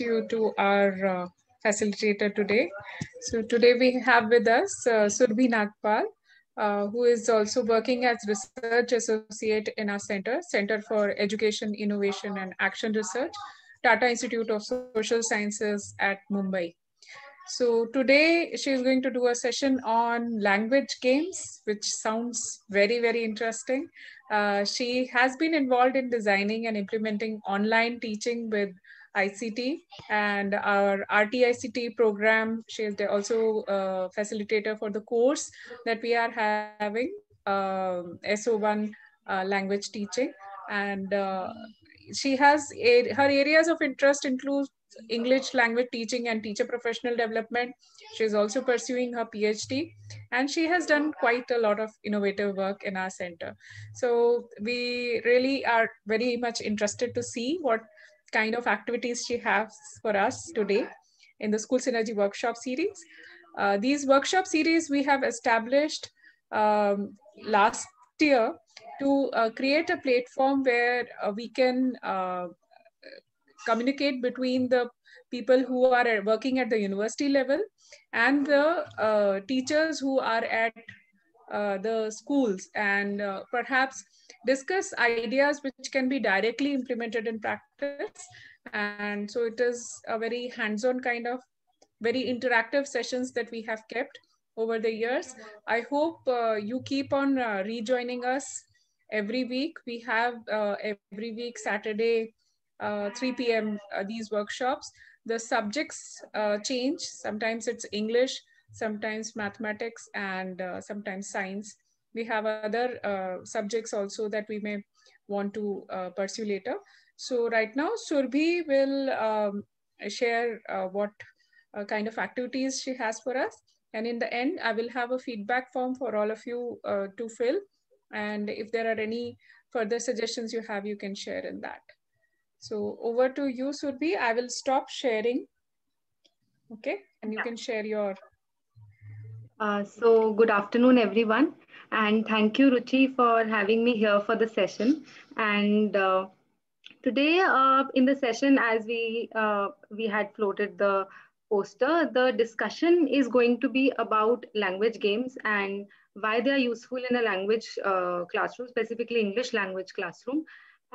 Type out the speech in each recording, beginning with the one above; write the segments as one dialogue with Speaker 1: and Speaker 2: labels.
Speaker 1: you to our uh, facilitator today. So today we have with us uh, Surbhi Nagpal, uh, who is also working as research associate in our center, Center for Education, Innovation and Action Research, Tata Institute of Social Sciences at Mumbai. So today she is going to do a session on language games, which sounds very, very interesting. Uh, she has been involved in designing and implementing online teaching with ICT and our RTICT program. She is also a facilitator for the course that we are having, uh, SO1 uh, language teaching. And uh, she has, a, her areas of interest include English language teaching and teacher professional development. She's also pursuing her PhD and she has done quite a lot of innovative work in our center. So we really are very much interested to see what kind of activities she has for us today in the School Synergy Workshop Series. Uh, these workshop series we have established um, last year to uh, create a platform where uh, we can uh, communicate between the people who are working at the university level and the uh, teachers who are at uh, the schools and perhaps discuss ideas which can be directly implemented in practice and so it is a very hands-on kind of very interactive sessions that we have kept over the years i hope uh, you keep on uh, rejoining us every week we have uh, every week saturday uh, 3 p.m. Uh, these workshops. The subjects uh, change. Sometimes it's English, sometimes mathematics, and sometimes science. We have other subjects also that we may want to pursue later. So right now, Surbhi will um, share what kind of activities she has for us. And in the end, I will have a feedback form for all of you uh, to fill. And if there are any further suggestions you have, you can share in that. So over to you, Surbhi. I will stop sharing. Okay, and you yeah. can share your.
Speaker 2: Uh, so good afternoon, everyone. And thank you, Ruchi, for having me here for the session. And uh, today uh, in the session, as we, uh, we had floated the poster, the discussion is going to be about language games and why they are useful in a language uh, classroom, specifically English language classroom.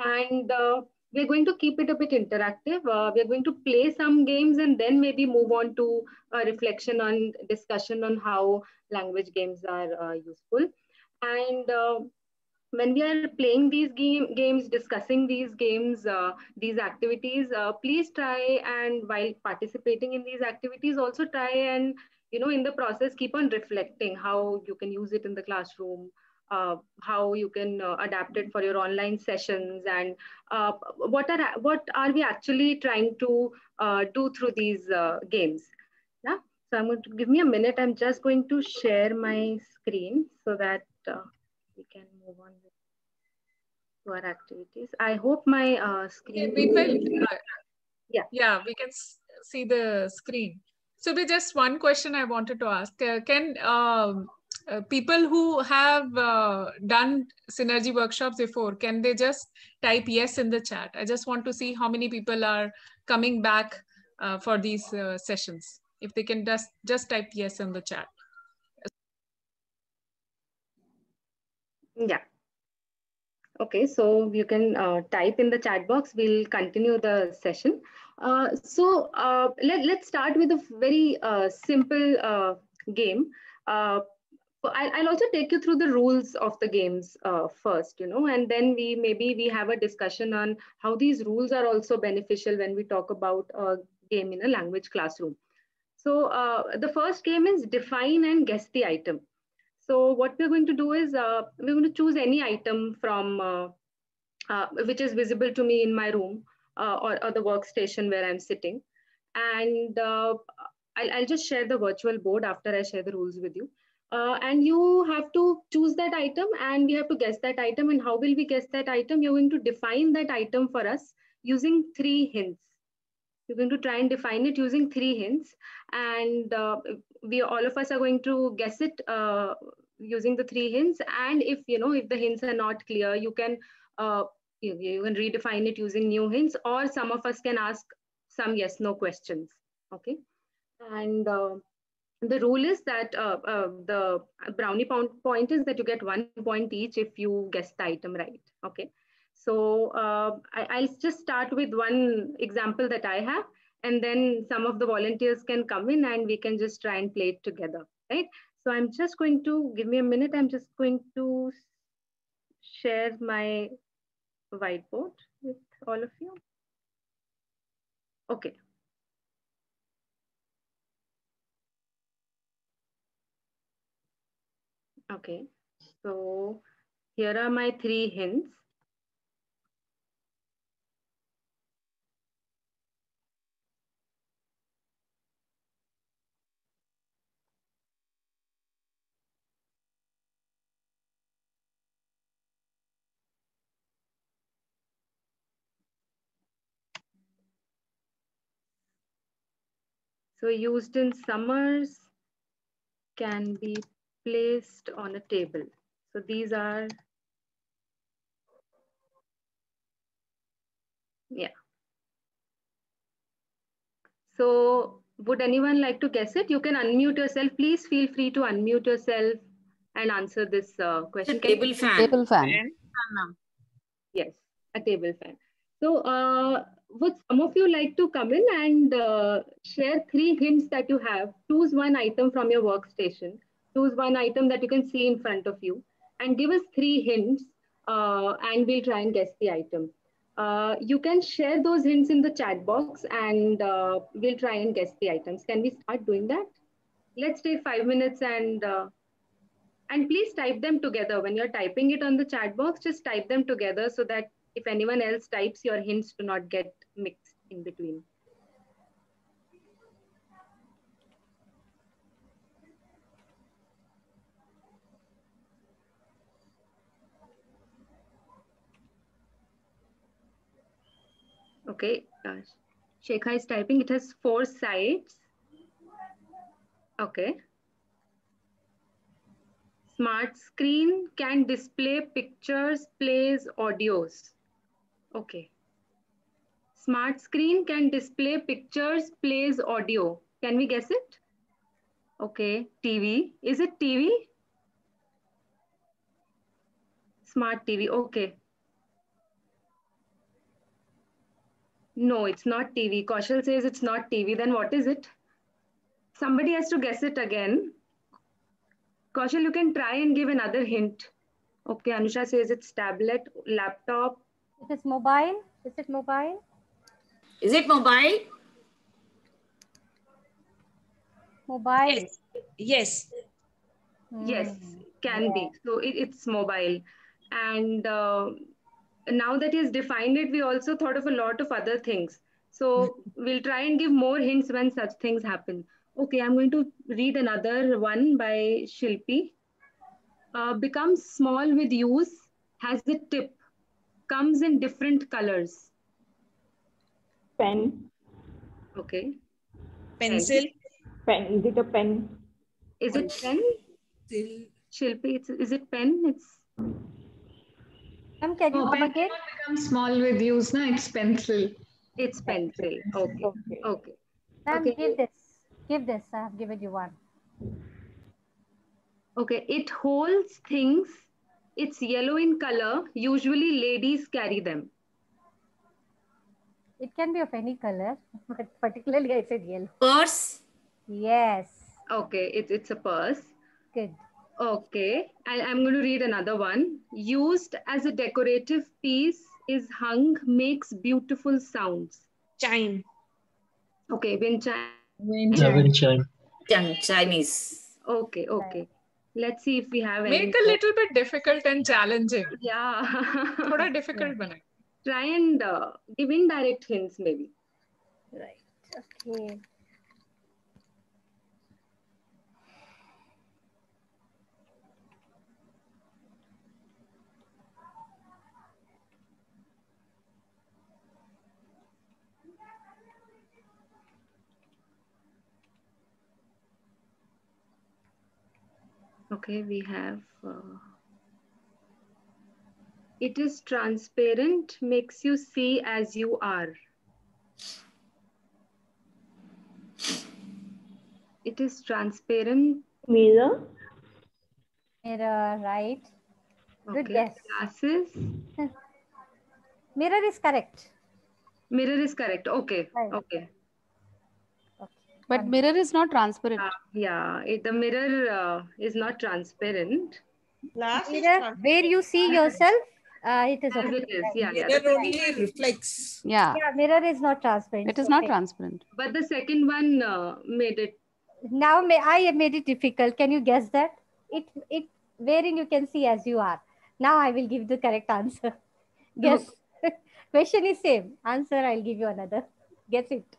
Speaker 2: And uh, we're going to keep it a bit interactive. Uh, we're going to play some games and then maybe move on to a reflection on discussion on how language games are uh, useful. And uh, when we are playing these game, games, discussing these games, uh, these activities, uh, please try and while participating in these activities, also try and, you know, in the process, keep on reflecting how you can use it in the classroom, uh, how you can uh, adapt it for your online sessions and uh, what are what are we actually trying to uh, do through these uh, games? Yeah. So i'm going to give me a minute. I'm just going to share my screen so that uh, we can move on to our activities. I hope my screen
Speaker 1: we will, yeah. Yeah we can see the screen. So there's just one question i wanted to ask. Can um, uh, people who have uh, done synergy workshops before can they just type yes in the chat? I just want to see how many people are coming back uh, for these uh, sessions. If they can just just type yes in the chat
Speaker 2: yeah okay so you can uh, type in the chat box we'll continue the session so let, let's start with a very simple game I'll also take you through the rules of the games uh, first, you know, and then we maybe we have a discussion on how these rules are also beneficial when we talk about a game in a language classroom. So uh, the first game is define and guess the item. So what we're going to do is uh, we're going to choose any item from uh, uh, which is visible to me in my room uh, or, or, the workstation where I'm sitting. And I'll, I'll just share the virtual board after I share the rules with you. Uh, and you have to choose that item and we have to guess that item. And how will we guess that item? You're going to define that item for us using three hints. You're going to try and define it using three hints. And uh, we all of us are going to guess it uh, using the three hints. And if, you know, if the hints are not clear, you can, uh, you, you can redefine it using new hints or some of us can ask some yes no questions. Okay. And uh, the rule is that uh, uh, the brownie point is that you get one point each if you guess the item right. Okay. So uh, I, will just start with one example that I have, and then some of the volunteers can come in and we can just try and play it together, right? So I'm just going to, give me a minute, I'm just going to share my whiteboard with all of you. Okay. Okay, so here are my three hints. So used in summers can be placed on a table. So these are, yeah. So would anyone like to guess it? You can unmute yourself. Please feel free to unmute yourself and answer this uh, question.
Speaker 3: table fan.
Speaker 4: Table fan.
Speaker 2: Yes, a table fan. So uh, would some of you like to come in and uh, share three hints that you have? Choose one item from your workstation. Choose one item that you can see in front of you and give us three hints uh, and we'll try and guess the item. Uh, you can share those hints in the chat box and uh, we'll try and guess the items. Can we start doing that? Let's take five minutes and uh, and please type them together. When you're typing it on the chat box, just type them together so that if anyone else types, your hints do not get mixed in between. Okay, uh, Shekha is typing. It has four sides. Okay. Smart screen can display pictures, plays, audios. Okay. Smart screen can display pictures, plays audio. Can we guess it? Okay, TV. Is it TV? Smart TV, okay. No, it's not TV. Kaushal says it's not TV. Then what is it? Somebody has to guess it again. Kaushal, you can try and give another hint. Okay, Anusha says it's tablet, laptop,
Speaker 4: it is mobile. Is it mobile?
Speaker 3: Is it mobile?
Speaker 4: Mobile.
Speaker 3: Yes. Yes.
Speaker 2: Hmm. Yes, can yeah. be. So it, it's mobile. And uh, now that he's defined it, we also thought of a lot of other things. So we'll try and give more hints when such things happen. Okay, I'm going to read another one by Shilpi. Uh, becomes small with use, has a tip comes in different colors.
Speaker 5: Pen.
Speaker 2: Okay.
Speaker 3: Pencil.
Speaker 5: Pen. Is it a pen?
Speaker 2: Is it pen? Shilpi, it's, is it pen? It's.
Speaker 4: Um, can you oh,
Speaker 1: pen again? become small with use, no? It's pencil.
Speaker 2: It's pencil. Okay. Okay. okay.
Speaker 4: Ma'am, okay. give this. Give this. I have given you one.
Speaker 2: Okay. It holds things it's yellow in color. Usually ladies carry them.
Speaker 4: It can be of any color, but particularly I said yellow.
Speaker 3: Purse?
Speaker 4: Yes.
Speaker 2: Okay, it's, it's a purse.
Speaker 4: Good.
Speaker 2: Okay, I, I'm going to read another one. Used as a decorative piece is hung, makes beautiful sounds.
Speaker 3: Chime.
Speaker 2: Okay, wind chime.
Speaker 1: Wind chime. Yeah, wind
Speaker 3: chime. Chinese.
Speaker 2: Okay, okay let's see if we have
Speaker 1: make a little bit difficult and challenging.
Speaker 2: Yeah.
Speaker 1: thoda difficult yeah.
Speaker 2: Try and uh, give indirect hints maybe.
Speaker 4: Right. Okay.
Speaker 2: Okay, we have. Uh, it is transparent, makes you see as you are. It is transparent.
Speaker 5: Mirror.
Speaker 4: Mirror, right.
Speaker 2: Okay.
Speaker 4: Good guess.
Speaker 2: Glasses.
Speaker 4: Mirror is correct.
Speaker 2: Mirror is correct. Okay.
Speaker 4: Right.
Speaker 2: Okay.
Speaker 4: Okay.
Speaker 6: But
Speaker 4: One-
Speaker 6: mirror is not transparent.
Speaker 2: Uh, yeah. It, the mirror uh, is not transparent.
Speaker 7: Glass is
Speaker 4: Mirror, where you see yourself, uh, it is
Speaker 2: As
Speaker 4: okay.
Speaker 2: it is.
Speaker 4: Right.
Speaker 2: Yeah. Yeah.
Speaker 7: Mirror only reflects.
Speaker 6: Yeah,
Speaker 4: Yeah, mirror is not transparent.
Speaker 6: it is not transparent.
Speaker 2: But the second one uh, made it.
Speaker 4: Now may I have made it difficult. Can you guess that? It it wherein you can see as you are. Now I will give the correct answer. Guess. Question is same. Answer I'll give you another. Guess it.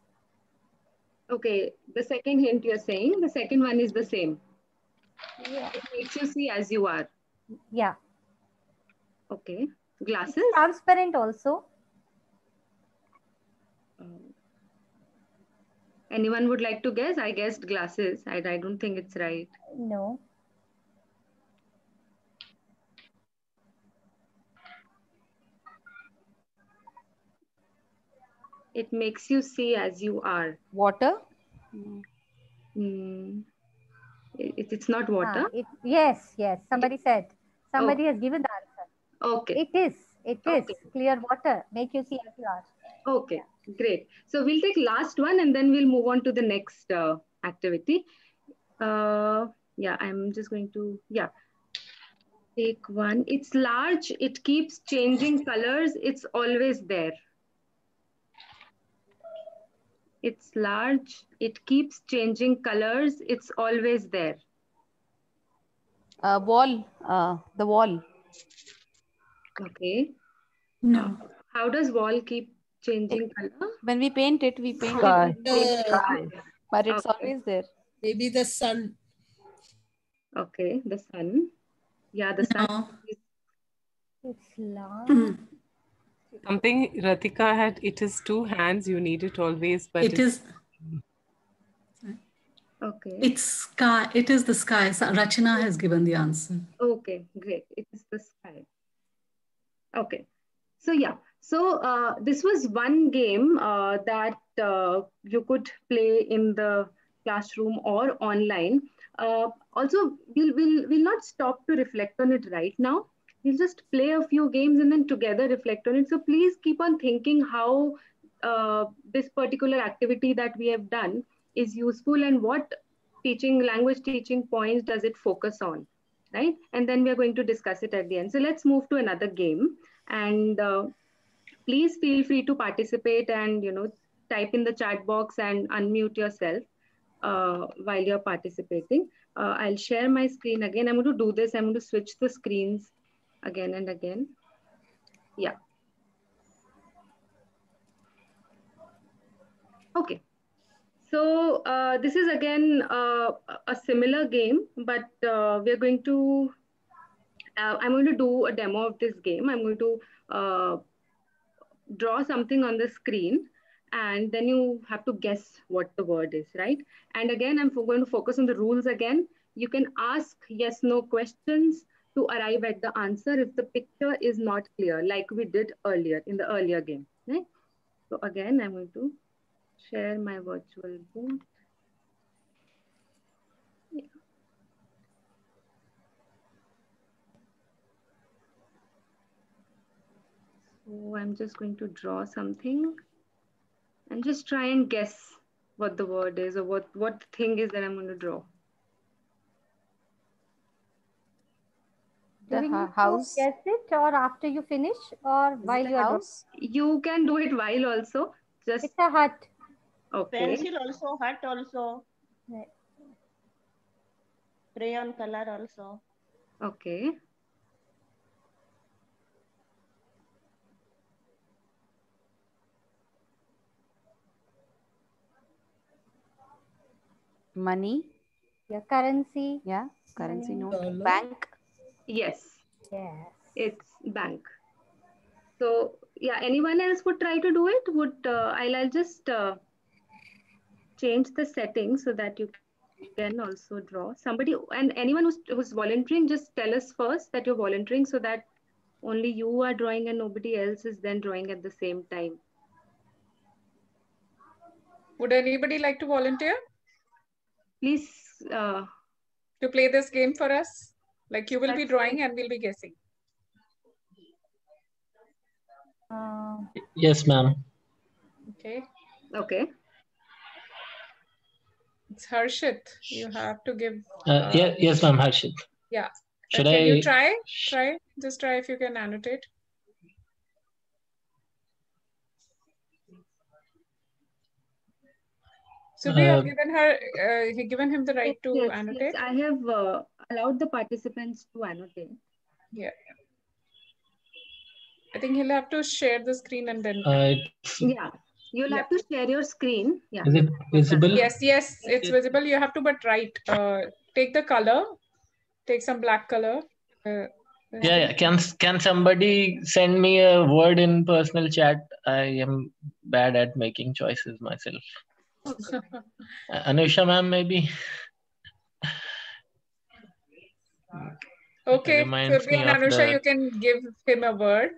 Speaker 2: Okay. The second hint you're saying, the second one is the same.
Speaker 4: Yeah.
Speaker 2: It makes you see as you are.
Speaker 4: Yeah.
Speaker 2: Okay. Glasses.
Speaker 4: Transparent also.
Speaker 2: Um, Anyone would like to guess? I guessed glasses. I, I don't think it's right.
Speaker 4: No.
Speaker 2: It makes you see as you are.
Speaker 6: Water?
Speaker 2: Hmm. It, it's not
Speaker 4: Ah,
Speaker 2: water.
Speaker 4: it, yes, yes. Somebody said. Somebody has given the answer.
Speaker 2: Okay.
Speaker 4: It is. It is
Speaker 2: Okay.
Speaker 4: clear water. Make you see as you are.
Speaker 2: Okay. Great. So we'll take last one and then we'll move on to the next uh, activity. Uh, yeah, I'm just going to, yeah. Take one. It's large. It keeps changing colors. It's always there. It's large. It keeps changing colors. It's always there.
Speaker 6: Uh, wall, uh, the wall.
Speaker 2: Okay.
Speaker 8: No.
Speaker 2: How does wall keep changing color?
Speaker 6: When we paint it, we paint
Speaker 8: Sky.
Speaker 6: it,
Speaker 7: The-
Speaker 6: but it's
Speaker 2: Okay.
Speaker 6: always there.
Speaker 7: maybe the sun.
Speaker 2: Okay. The sun. Yeah, the sun.
Speaker 8: No.
Speaker 4: It's large.
Speaker 9: Something Ratika had, it is two hands, you need it always, but
Speaker 8: It is.
Speaker 2: Okay.
Speaker 8: It's sky. It is the sky. So Rachana has given the answer.
Speaker 2: Okay, great. It is the sky. Okay. So yeah. So uh, this was one game uh, that uh, you could play in the classroom or online. Uh, also, we'll, we'll, we'll not stop to reflect on it right now. We'll just play a few games and then together reflect on it. So please keep on thinking how uh, this particular activity that we have done is useful and what teaching language teaching points does it focus on right? And then we are going to discuss it at the end. So let's move to another game. And uh, please feel free to participate and you know type in the chat box and unmute yourself uh, while you're participating. Uh, i'll share my screen again. I'm going to do this. I'm going to switch the screens again and again yeah okay so uh, this is again uh, a similar game, but uh, we're going to, uh, I'm going to do a demo of this game. I'm going to uh, draw something on the screen and then you have to guess what the word is, right? And again, I'm going to focus on the rules again. You can ask yes, no questions to arrive at the answer if the picture is not clear, like we did earlier in the earlier game, right? So again, I'm going to share my virtual board. So I'm just going to draw something and just try and guess what the word is or what, what thing is that I'm going to draw.
Speaker 4: Do
Speaker 6: The
Speaker 4: we
Speaker 6: hou-
Speaker 4: need to
Speaker 6: house.
Speaker 4: Guess it or after you finish or
Speaker 6: Is
Speaker 4: while
Speaker 6: a
Speaker 4: you are.
Speaker 6: house?
Speaker 2: You can do it while also. Just
Speaker 4: It's a hut.
Speaker 2: okay.
Speaker 7: Pencil also, hut also.
Speaker 4: Right.
Speaker 7: Crayon color also.
Speaker 2: Okay.
Speaker 6: Money.
Speaker 4: Your currency.
Speaker 6: Yeah. Currency
Speaker 4: Money.
Speaker 6: note. Bank.
Speaker 2: Yes.
Speaker 4: Yes.
Speaker 2: it's bank so yeah anyone else would try to do it would uh, I'll, I'll just uh, change the setting so that you can also draw somebody and anyone who's, who's volunteering just tell us first that you're volunteering so that only you are drawing and nobody else is then drawing at the same time
Speaker 1: Would anybody like to volunteer?
Speaker 2: please. Uh,
Speaker 1: To play this game for us? Like you will be drawing and we'll be guessing.
Speaker 4: Uh,
Speaker 10: Yes, ma'am.
Speaker 1: Okay.
Speaker 2: okay.
Speaker 1: It's Harshit. You have to give.
Speaker 10: Uh, yeah, yes, ma'am. Harshit.
Speaker 1: Yeah. Uh,
Speaker 10: Should
Speaker 1: can
Speaker 10: I?
Speaker 1: you try? Try. Just try if you can annotate. So we have
Speaker 10: Uh,
Speaker 1: given her, uh, given him the right to
Speaker 2: yes,
Speaker 1: annotate.
Speaker 2: Yes, I have uh, allowed the participants to annotate.
Speaker 1: Yeah. I think he'll have to share the screen and then.
Speaker 10: Uh,
Speaker 2: Yeah, you'll have to share your screen. Yeah.
Speaker 10: is it visible?
Speaker 1: Yes, yes, it's visible. You have to but write. Uh, take the color. Take some black color. Uh,
Speaker 10: Yeah, yeah. Can can somebody send me a word in personal chat? I am bad at making choices myself. Anusha, ma'am, maybe.
Speaker 1: Okay,
Speaker 10: reminds
Speaker 1: Surbhi
Speaker 10: me
Speaker 1: and
Speaker 10: of
Speaker 1: Anusha,
Speaker 10: the-
Speaker 1: you can give him a word.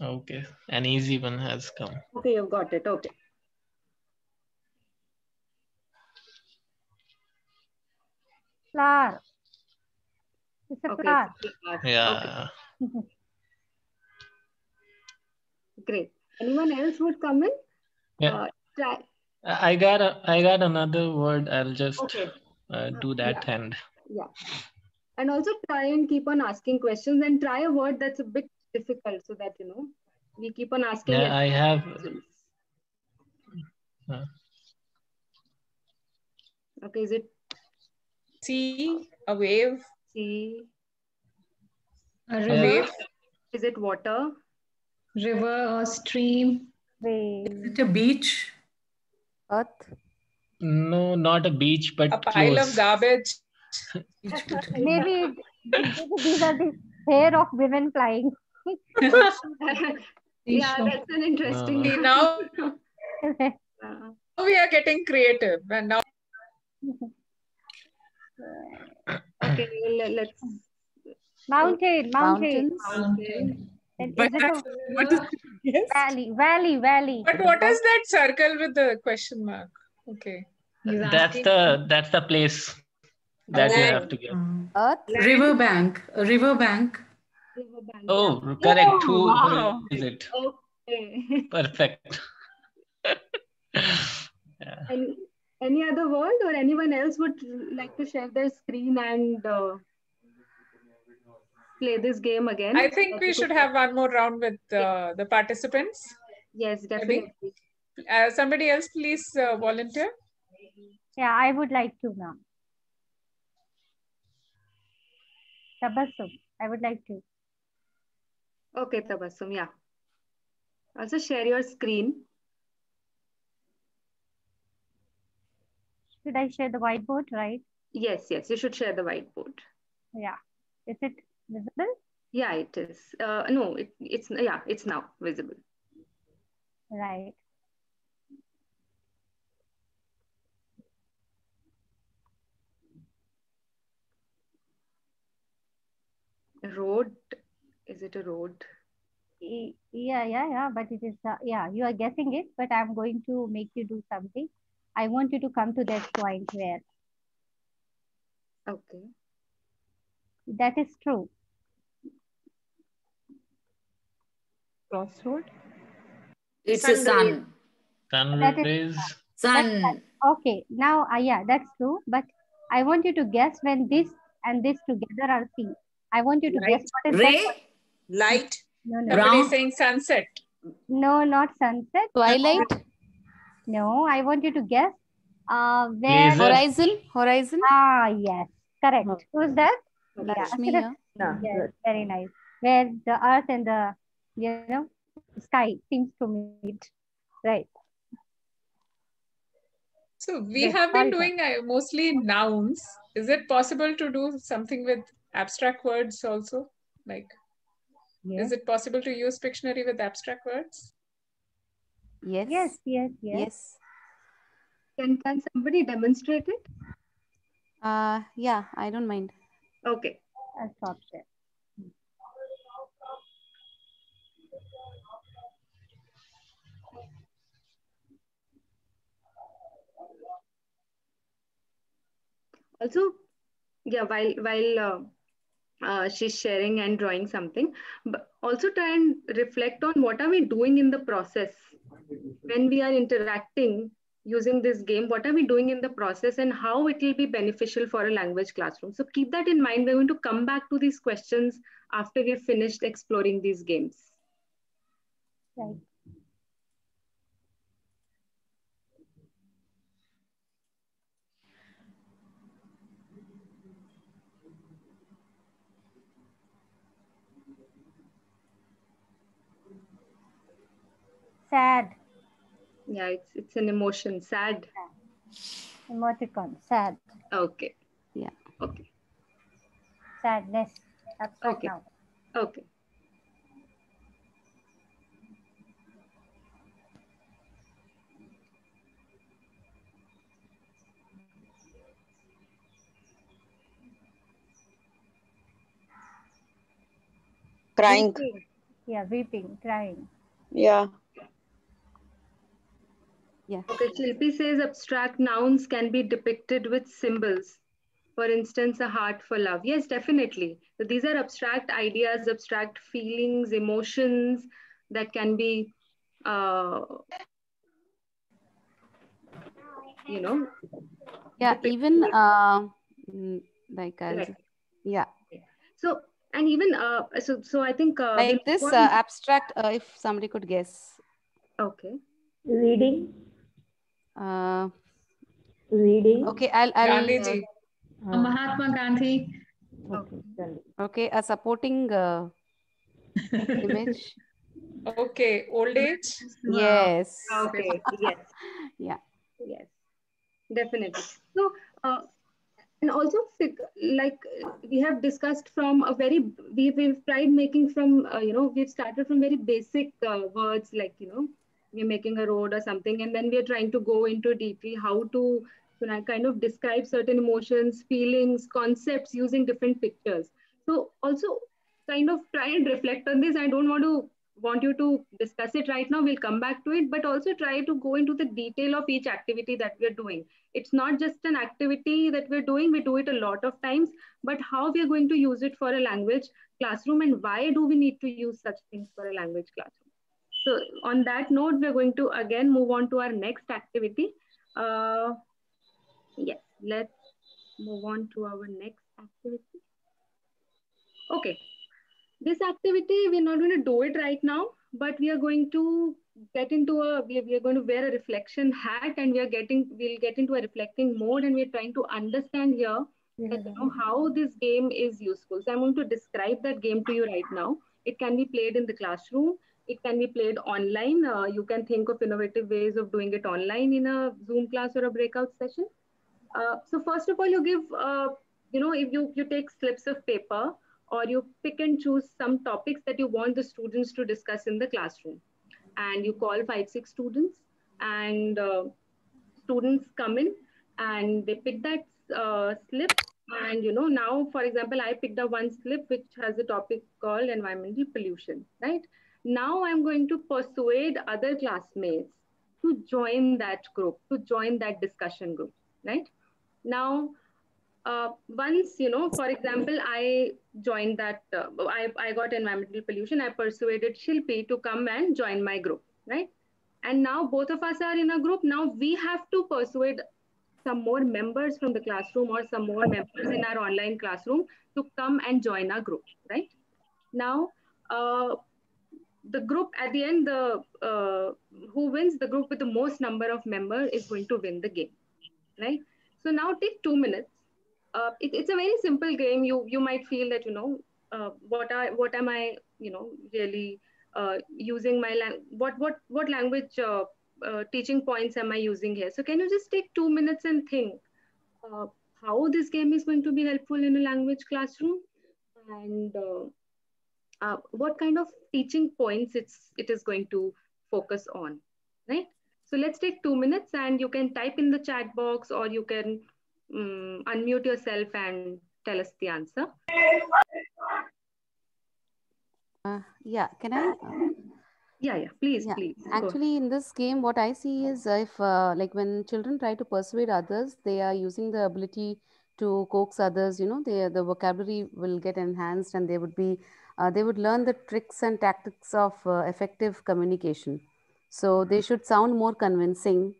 Speaker 10: Okay, an easy one has come.
Speaker 2: Okay, you've got it. Okay.
Speaker 4: flower. It's a
Speaker 2: Okay.
Speaker 4: flower.
Speaker 2: Okay.
Speaker 10: Yeah.
Speaker 2: Great. Anyone else would come in?
Speaker 10: Yeah.
Speaker 2: Uh, try.
Speaker 10: I I got a, I got another word. I'll just
Speaker 2: Okay.
Speaker 10: uh, do that and
Speaker 2: Yeah. And also try and keep on asking questions and try a word that's a bit difficult so that, you know, we keep on asking.
Speaker 10: yeah, I have. Uh,
Speaker 2: Okay, is it
Speaker 1: See a wave,
Speaker 2: See
Speaker 1: a
Speaker 10: Yeah.
Speaker 1: wave.
Speaker 2: Is it water?
Speaker 11: River or stream.
Speaker 4: Wave.
Speaker 8: Is it a beach?
Speaker 6: Earth.
Speaker 10: no, not a beach, but
Speaker 1: a pile
Speaker 10: close.
Speaker 1: of garbage.
Speaker 4: Maybe maybe these are the hair of women flying.
Speaker 2: yeah, that's an interesting.
Speaker 10: No.
Speaker 1: See, now
Speaker 2: Uh,
Speaker 1: we are getting creative and now
Speaker 2: okay, well, let's.
Speaker 4: mountain, mountain.
Speaker 6: Mountains.
Speaker 2: Mountain.
Speaker 4: Then
Speaker 9: But
Speaker 4: is it a
Speaker 9: what is yes?
Speaker 4: valley, valley, valley.
Speaker 1: but what is that circle with the question mark? Okay.
Speaker 11: He's
Speaker 10: That's the that's the place that you have to get.
Speaker 8: Um,
Speaker 6: Earth.
Speaker 8: river bank. A river bank.
Speaker 2: riverbank,
Speaker 10: Oh, correct. Who, who
Speaker 9: wow.
Speaker 10: is it?
Speaker 2: Okay.
Speaker 10: Perfect. yeah.
Speaker 2: Any, any other word or anyone else would like to share their screen and uh, play this game again?
Speaker 1: I think we should have one more round with uh, the participants.
Speaker 2: Yes, definitely.
Speaker 1: Uh, somebody else, please uh, volunteer.
Speaker 4: Yeah, I would like to now. Tabassum, I would like to.
Speaker 2: Okay, Tabassum, yeah. Also share your screen.
Speaker 4: Should I share the whiteboard, right?
Speaker 2: Yes, yes, you should share the whiteboard.
Speaker 4: Yeah. Is it visible?
Speaker 2: Yeah, it is. Uh, no, it, it's yeah, it's now visible.
Speaker 4: Right.
Speaker 2: Road, is it a road?
Speaker 4: Yeah, yeah, yeah. But it is, uh, yeah, you are guessing it, but I'm going to make you do something. I want you to come to that point where
Speaker 2: Okay.
Speaker 4: that is true.
Speaker 9: Crossroad.
Speaker 3: It's a sun.
Speaker 10: Sun
Speaker 4: That is-
Speaker 10: rays.
Speaker 3: Sun.
Speaker 4: Okay, now, uh, yeah, that's true. But I want you to guess when this and this together are seen. I want you to guess what is
Speaker 3: Ray.
Speaker 4: that.
Speaker 3: Light.
Speaker 4: No, no,
Speaker 1: Somebody
Speaker 3: Brown.
Speaker 1: saying sunset.
Speaker 4: no, not sunset.
Speaker 6: Twilight.
Speaker 4: No, I want you to guess. Uh, where?
Speaker 10: Laser.
Speaker 6: Horizon. Horizon.
Speaker 4: Ah, yes, correct. Who's that?
Speaker 6: Lakshmi.
Speaker 4: Yeah.
Speaker 6: yeah.
Speaker 4: Yes, very nice. Where the earth and the you know sky seems to meet. Right.
Speaker 1: So we
Speaker 4: Yes,
Speaker 1: have been
Speaker 4: sorry,
Speaker 1: doing uh, mostly nouns. Is it possible to do something with abstract words also? Like, is it possible to use Pictionary with abstract words?
Speaker 6: Yes.
Speaker 4: Yes, yes, yes.
Speaker 6: Yes.
Speaker 2: Can can somebody demonstrate it?
Speaker 6: Uh, yeah, I don't mind.
Speaker 2: Okay.
Speaker 4: I'll stop there.
Speaker 2: Also yeah while while uh, uh, she's sharing and drawing something but also try and reflect on what are we doing in the process. When we are interacting using this game what are we doing in the process and how it will be beneficial for a language classroom? So keep that in mind. We're going to come back to these questions after we've finished exploring these games.
Speaker 4: Right. Sad.
Speaker 2: yeah it's it's an emotion sad
Speaker 4: Emoticon. Sad.
Speaker 2: okay
Speaker 6: Yeah.
Speaker 2: okay
Speaker 4: Sadness. Abstract
Speaker 2: Okay.
Speaker 4: noun.
Speaker 2: okay
Speaker 12: Crying.
Speaker 4: Weeping. Yeah, weeping, crying.
Speaker 12: Yeah.
Speaker 6: Yeah.
Speaker 2: Okay, Shilpi says abstract nouns can be depicted with symbols. For instance, a heart for love. Yes, definitely. So these are abstract ideas, abstract feelings, emotions that can be, uh, you know,
Speaker 6: Yeah, even uh, mm, like I'll
Speaker 2: Right.
Speaker 6: yeah,
Speaker 2: so and even uh, so so I think uh,
Speaker 6: like this uh, abstract. Uh, if somebody could guess,
Speaker 2: okay.
Speaker 5: Reading.
Speaker 6: Uh,
Speaker 5: Reading.
Speaker 6: okay, I'll I'll
Speaker 1: Gandhiji.
Speaker 5: Uh,
Speaker 11: Mahatma Gandhi.
Speaker 5: okay.
Speaker 6: okay a supporting uh, image.
Speaker 1: Okay, old age.
Speaker 6: Yes.
Speaker 2: Okay. yes.
Speaker 6: Yeah.
Speaker 2: Yes. Definitely. So, uh, and also like uh, we have discussed from a very we, we've tried making from uh, you know we've started from very basic uh, words like you know we're making a road or something and then we're trying to go into deeply how to you know, kind of describe certain emotions feelings concepts using different pictures. So also kind of try and reflect on this. I don't want to want you to discuss it right now. We'll come back to it but also try to go into the detail of each activity that we're doing. It's not just an activity that we're doing. We do it a lot of times but how we are going to use it for a language classroom and why do we need to use such things for a language classroom so on that note we're going to again move on to our next activity. Uh, yes let's move on to our next activity. Okay. This activity we're not going to do it right now but we are going to get into a we are, we are going to wear a reflection hat and we are getting we'll get into a reflecting mode and we're trying to understand here that, you know, how this game is useful. So i'm going to describe that game to you right now. It can be played in the classroom it can be played online. Uh, you can think of innovative ways of doing it online in a zoom class or a breakout session. Uh, so first of all you give uh, you know if you you take slips of paper or you pick and choose some topics that you want the students to discuss in the classroom. And you call five six students and uh, students come in and they pick that uh, slip. And you know now for example i picked up one slip which has a topic called environmental pollution right now i'm going to persuade other classmates to join that group to join that discussion group right? Now uh, once you know for example i joined that uh, I, I got environmental pollution i persuaded shilpi to come and join my group right? And now both of us are in a group. Now we have to persuade some more members from the classroom or some more members in our online classroom to come and join our group right? Now uh, the group at the end the uh, who wins the group with the most number of members is going to win the game right? So now take two minutes. Uh, it, it's a very simple game. You you might feel that you know uh, what are what am i you know really uh, using my lang- what what what language uh, uh, teaching points am i using here? So can you just take two minutes and think how this game is going to be helpful in a language classroom? And uh, what kind of teaching points it's it is going to focus on right? So let's take two minutes and you can type in the chat box or you can um, unmute yourself and tell us the answer.
Speaker 6: Uh, yeah, can I? uh,
Speaker 2: yeah yeah please
Speaker 6: Yeah,
Speaker 2: please.
Speaker 6: Actually, in this game, what I see is if, uh, like, when children try to persuade others, they are using the ability to coax others, you know, they, the vocabulary will get enhanced and they would be, uh, they would learn the tricks and tactics of uh, effective communication. So they should sound more convincing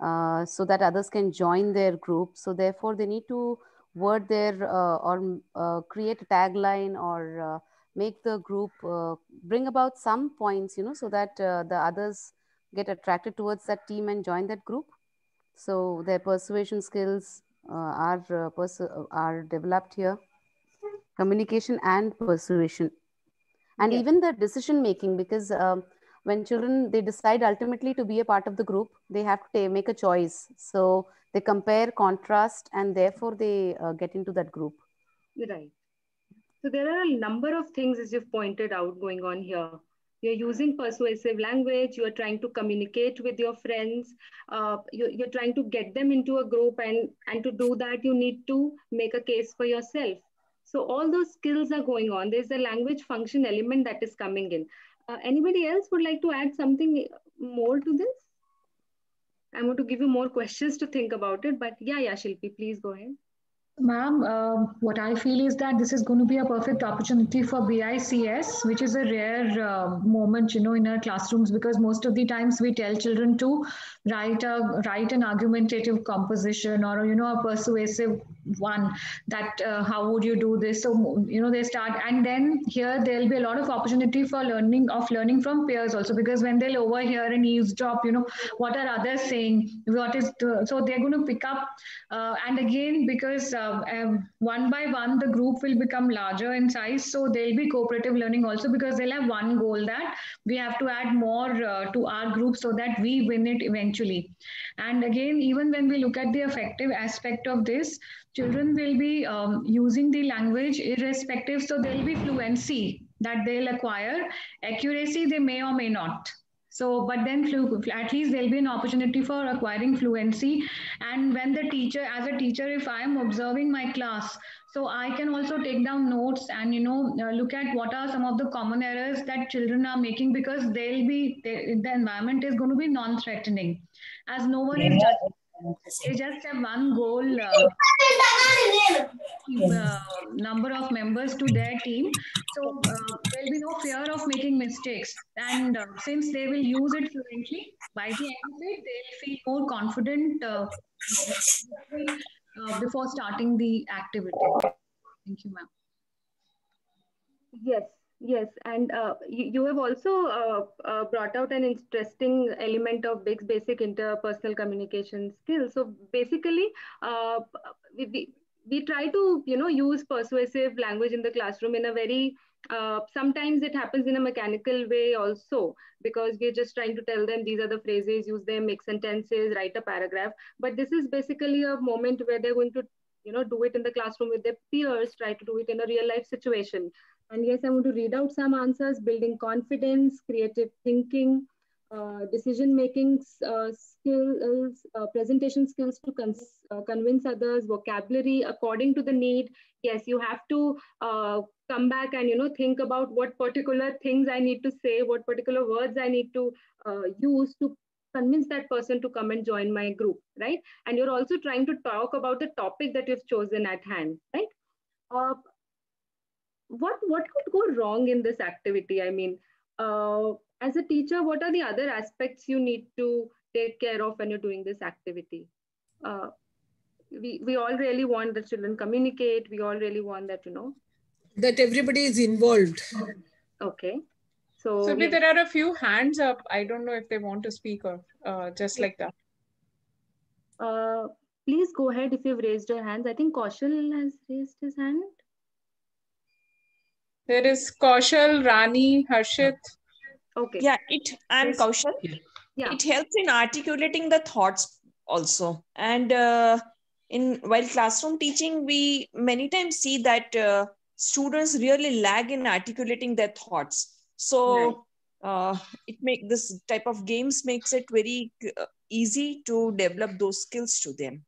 Speaker 6: uh, so that others can join their group. So therefore they need to word their uh, or uh, create a tagline or uh, make the group bring about some points, you know, so that the others get attracted towards that team and join that group. So their persuasion skills are are developed here, communication and persuasion, and
Speaker 2: Yes.
Speaker 6: even the decision making because. Um, when children they decide ultimately to be a part of the group they have to make a choice so they compare contrast and therefore they uh, get into that group You're
Speaker 2: Right. So there are a number of things, as you've pointed out, going on here. You're using persuasive language. You're trying to communicate with your friends. Uh, you're, you're trying to get them into a group, and and to do that, you need to make a case for yourself. So all those skills are going on. There's a language function element that is coming in. Uh, anybody else would like to add something more to this? I'm going to give you more questions to think about it, but yeah, yeah, Shilpi, please go ahead.
Speaker 11: Ma'am, uh, what I feel is that this is going to be a perfect opportunity for BICS, which is a rare uh, moment, you know, in our classrooms because most of the times we tell children to write a write an argumentative composition or you know a persuasive one. That uh, how would you do this? So you know they start, and then here there'll be a lot of opportunity for learning of learning from peers also because when they'll overhear and eavesdrop, you know, what are others saying? What is so they're going to pick up, uh, and again because uh, um, one by one the group will become larger in size so there'll be cooperative learning also because they'll have one goal that we have to add more uh, to our group so that we win it eventually and again even when we look at the effective aspect of this children will be um, using the language irrespective so there'll be fluency that they'll acquire accuracy they may or may not so, but then flu- at least there'll be an opportunity for acquiring fluency. And when the teacher, as a teacher, if I am observing my class, so I can also take down notes and you know uh, look at what are some of the common errors that children are making because they'll be they, the environment is going to be non-threatening, as no one is judging. They just have one goal. Uh, uh, number of members to their team. So uh, there'll be no fear of making mistakes. And uh, since they will use it fluently, by the end of it, they'll feel more confident uh, uh, before starting the activity. Thank you, ma'am.
Speaker 2: Yes, yes, and uh, you, you have also uh, uh, brought out an interesting element of BICS basic interpersonal communication skills. So basically, uh, we, we we try to you know use persuasive language in the classroom in a very uh, sometimes it happens in a mechanical way also because we're just trying to tell them these are the phrases use them make sentences write a paragraph but this is basically a moment where they're going to you know do it in the classroom with their peers try to do it in a real life situation and yes i want to read out some answers building confidence creative thinking uh, decision making uh, skills, uh, presentation skills to uh, convince others, vocabulary according to the need. Yes, you have to uh, come back and you know think about what particular things I need to say, what particular words I need to uh, use to convince that person to come and join my group, right? And you're also trying to talk about the topic that you've chosen at hand, right? Uh, what what could go wrong in this activity? I mean, uh, as a teacher, what are the other aspects you need to take care of when you're doing this activity? Uh, we, we all really want the children communicate. We all really want that, you know.
Speaker 7: That everybody is involved.
Speaker 2: Okay. So,
Speaker 1: So
Speaker 2: we-
Speaker 1: there are a few hands up. I don't know if they want to speak or uh, just like that.
Speaker 2: uh, please go ahead if you've raised your hands. I think Kaushal has raised his hand.
Speaker 1: There is Kaushal, Rani, Harshit.
Speaker 2: Okay.
Speaker 13: Yeah, it. I'm
Speaker 1: Yes.
Speaker 13: Kaushal.
Speaker 2: Yeah.
Speaker 13: It helps in articulating the thoughts also, and uh, in while classroom teaching, we many times see that uh, students really lag in articulating their thoughts. So uh, it make this type of games makes it very uh, easy to develop those skills to them.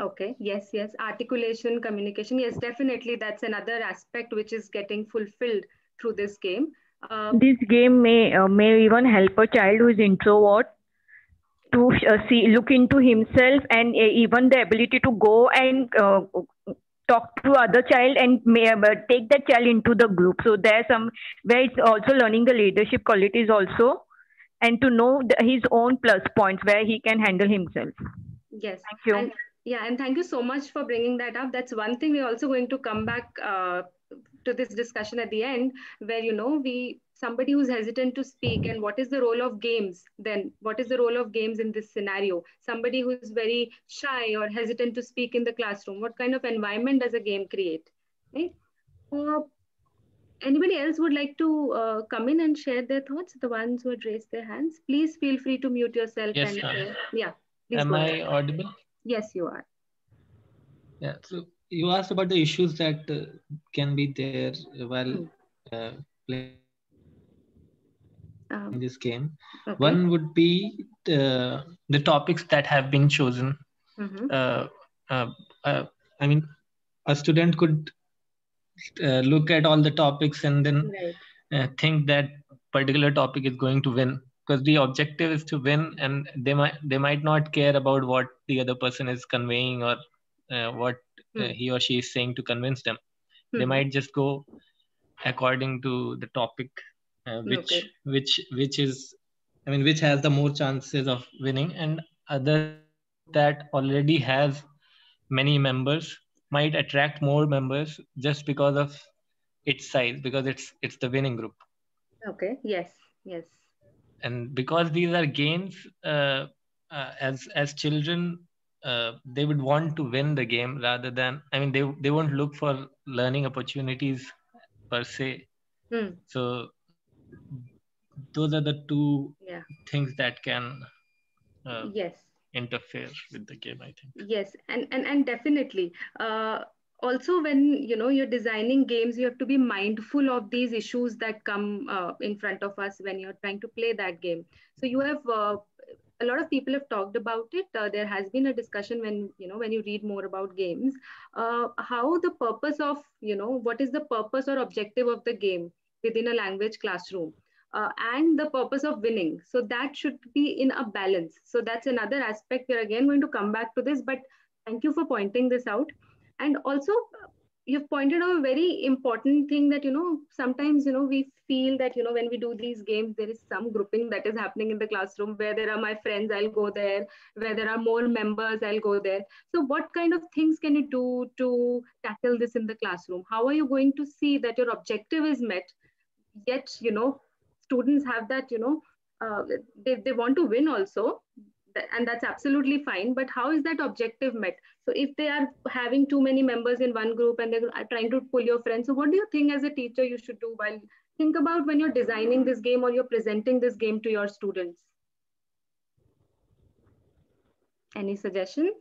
Speaker 2: Okay. Yes, yes. Articulation, communication. Yes, definitely. That's another aspect which is getting fulfilled through this game. Uh,
Speaker 5: This game may uh, may even help a child who is introvert to uh, see look into himself and uh, even the ability to go and uh, talk to other child and may, uh, take that child into the group so there's some where it's also learning the leadership qualities also and to know the, his own plus points where he can handle himself
Speaker 2: Yes.
Speaker 5: Thank you.
Speaker 2: And, yeah, and thank you so much for bringing that up. That's one thing we're also going to come back uh, to this discussion at the end, where you know we somebody who's hesitant to speak, and what is the role of games? Then what is the role of games in this scenario? Somebody who's very shy or hesitant to speak in the classroom. What kind of environment does a game create? Right? Uh, anybody else would like to uh, come in and share their thoughts? The ones who had raised their hands, please feel free to mute yourself.
Speaker 10: Yes,
Speaker 2: and uh, yeah, please
Speaker 10: Am I
Speaker 2: ahead.
Speaker 10: audible?
Speaker 2: Yes, you are.
Speaker 14: Yeah. So you asked about the issues that uh, can be there while uh, playing
Speaker 2: Um,
Speaker 14: this game.
Speaker 2: okay.
Speaker 14: One would be
Speaker 10: The, the topics that have been chosen.
Speaker 2: Mhm.
Speaker 10: Uh, uh, uh,
Speaker 14: I mean, a student could uh, look at all the topics and then
Speaker 2: Right.
Speaker 10: uh, think that particular topic is going to win because the objective is to win and they might they might not care about what the other person is conveying or uh, what uh,
Speaker 2: Hmm.
Speaker 10: he or she is saying to convince them they
Speaker 2: Mhm.
Speaker 10: might just go according to the topic uh, which
Speaker 2: Okay.
Speaker 10: which which is i mean which has the more chances of winning and other that already has many members might attract more members just because of its size because it's it's the winning group
Speaker 2: Okay. Yes. Yes.
Speaker 10: And because these are games uh, uh, as as children uh, they would want to win the game rather than i mean they they won't look for learning opportunities per se
Speaker 2: Hmm.
Speaker 10: so those are the two
Speaker 2: Yeah.
Speaker 10: things that can uh,
Speaker 2: Yes.
Speaker 10: interfere with the game i think
Speaker 2: Yes. And and and definitely. Uh, also, when you know you're designing games, you have to be mindful of these issues that come uh, in front of us when you're trying to play that game. So you have. Uh, a lot of people have talked about it. Uh, there has been a discussion when you know when you read more about games, uh, how the purpose of you know what is the purpose or objective of the game within a language classroom, uh, and the purpose of winning. So that should be in a balance. So that's another aspect. We're again going to come back to this, but thank you for pointing this out. And also, you've pointed out a very important thing that you know sometimes you know we feel that you know when we do these games there is some grouping that is happening in the classroom where there are my friends i'll go there where there are more members i'll go there. So what kind of things can you do to tackle this in the classroom? How are you going to see that your objective is met yet you know students have that you know uh, they, they want to win also and that's absolutely fine but how is that objective met? So if they are having too many members in one group and they're trying to pull your friends so what do you think as a teacher you should do while think about when you're designing this game or you're presenting this game to your students? Any suggestions?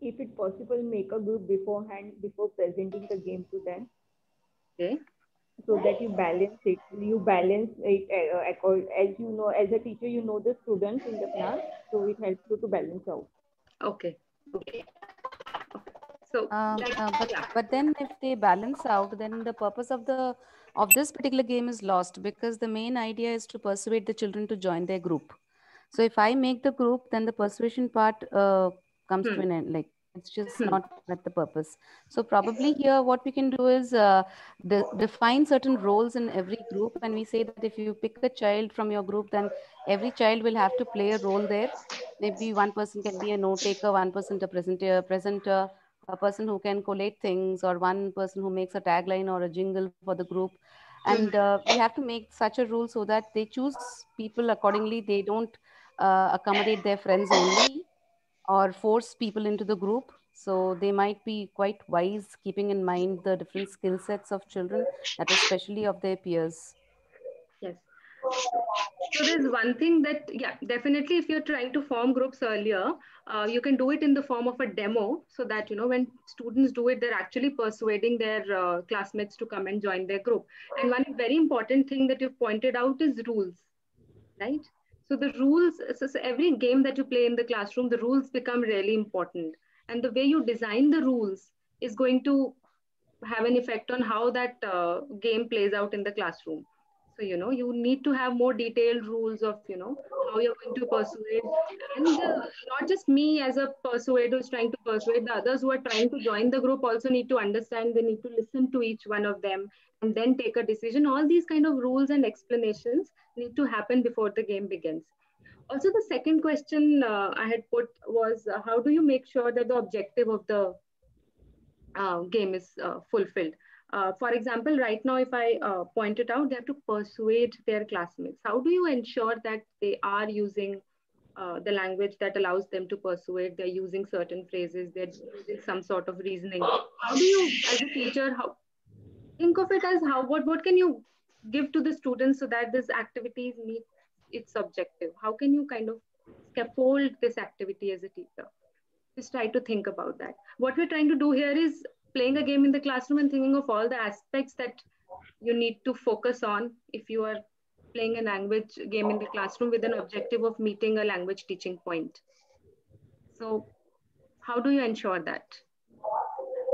Speaker 5: If it possible make a group beforehand before presenting the game to them.
Speaker 2: Okay
Speaker 5: so that you balance it you balance it uh, as you know as a teacher you know the students in the class so it helps you to balance out
Speaker 2: okay okay so
Speaker 6: Um,
Speaker 2: like,
Speaker 6: uh, but
Speaker 2: yeah.
Speaker 6: but then if they balance out, then the purpose of the of this particular game is lost because the main idea is to persuade the children to join their group. So if I make the group, then the persuasion part uh, comes to
Speaker 2: Hmm.
Speaker 6: an end. Like it's just
Speaker 2: Hmm.
Speaker 6: not at the purpose. So probably here, what we can do is uh, de- define certain roles in every group, and we say that if you pick a child from your group, then every child will have to play a role there. Maybe one person can be a note taker, one person a presenter, presenter, a person who can collate things, or one person who makes a tagline or a jingle for the group. And uh, we have to make such a rule so that they choose people accordingly. They don't uh, accommodate their friends only or force people into the group. So they might be quite wise, keeping in mind the different skill sets of children, that especially of their peers.
Speaker 2: Yes. So there's one thing that, yeah, definitely if you're trying to form groups earlier, uh, you can do it in the form of a demo so that, you know, when students do it, they're actually persuading their uh, classmates to come and join their group. And one very important thing that you've pointed out is rules, right? So the rules, so, so every game that you play in the classroom, the rules become really important. And the way you design the rules is going to have an effect on how that uh, game plays out in the classroom. So, you know, you need to have more detailed rules of, you know, how you're going to persuade. And uh, not just me as a persuader who's trying to persuade, the others who are trying to join the group also need to understand, they need to listen to each one of them and then take a decision. All these kind of rules and explanations need to happen before the game begins. Also, the second question uh, I had put was uh, how do you make sure that the objective of the uh, game is uh, fulfilled? Uh, for example, right now, if I uh, point it out, they have to persuade their classmates. How do you ensure that they are using uh, the language that allows them to persuade? They're using certain phrases, they're using some sort of reasoning. How do you, as a teacher, how think of it as how what what can you give to the students so that this activities meet its objective? How can you kind of scaffold this activity as a teacher? Just try to think about that. What we're trying to do here is playing a game in the classroom and thinking of all the aspects that you need to focus on if you are playing a language game in the classroom with an objective of meeting a language teaching point. So how do you ensure that?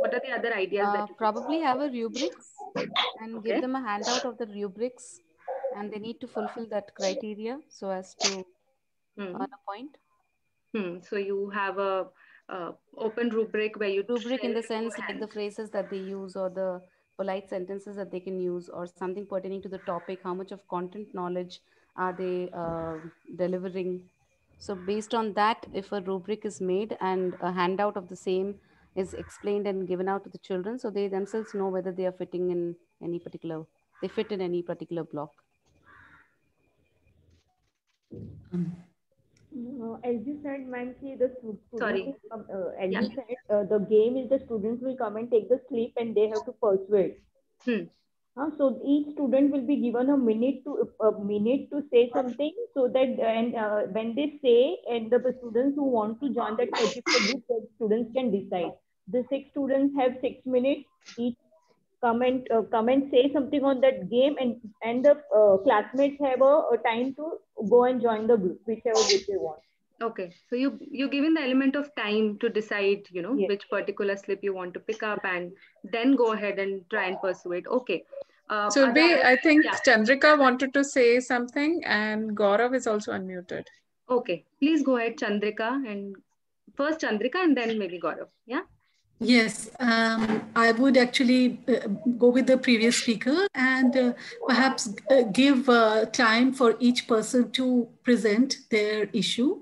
Speaker 2: What are the other ideas
Speaker 6: Uh,
Speaker 2: that you
Speaker 6: probably have a rubrics and
Speaker 2: Okay.
Speaker 6: give them a handout of the rubrics and they need to fulfill that criteria so as to
Speaker 2: Hmm.
Speaker 6: earn a point.
Speaker 2: Hmm. So you have a, uh open rubric where you
Speaker 6: Rubric in the sense like the phrases that they use or the polite sentences that they can use or something pertaining to the topic, how much of content knowledge are they uh, delivering. So based on that, if a rubric is made and a handout of the same is explained and given out to the children, so they themselves know whether they are fitting in any particular, they fit in any particular block.
Speaker 5: Uh, as you said, ma'am, the students,
Speaker 2: Sorry.
Speaker 5: will come, uh, as
Speaker 2: Yeah.
Speaker 5: you said, uh, the game is the students will come and take the slip and they have to persuade.
Speaker 2: Hmm.
Speaker 5: Uh, so each student will be given a minute to a minute to say something so that and uh, when they say and the students who want to join that particular group, the students can decide. The six students have six minutes each come and uh, come and say something on that game and and the uh, classmates have a, a time to go and join the group whichever group they want.
Speaker 2: Okay, so you you're given the element of time to decide, you know, which particular slip you want to pick up, and then go ahead and try and persuade. Okay. Uh,
Speaker 1: Surbhi,
Speaker 2: other-
Speaker 1: I think
Speaker 2: yeah.
Speaker 1: Chandrika wanted to say something, and Gaurav is also unmuted.
Speaker 2: Okay, please go ahead, Chandrika, and first Chandrika, and then maybe Gaurav. Yeah.
Speaker 8: Yes, um, I would actually uh, go with the previous speaker and uh, perhaps uh, give uh, time for each person to present their issue.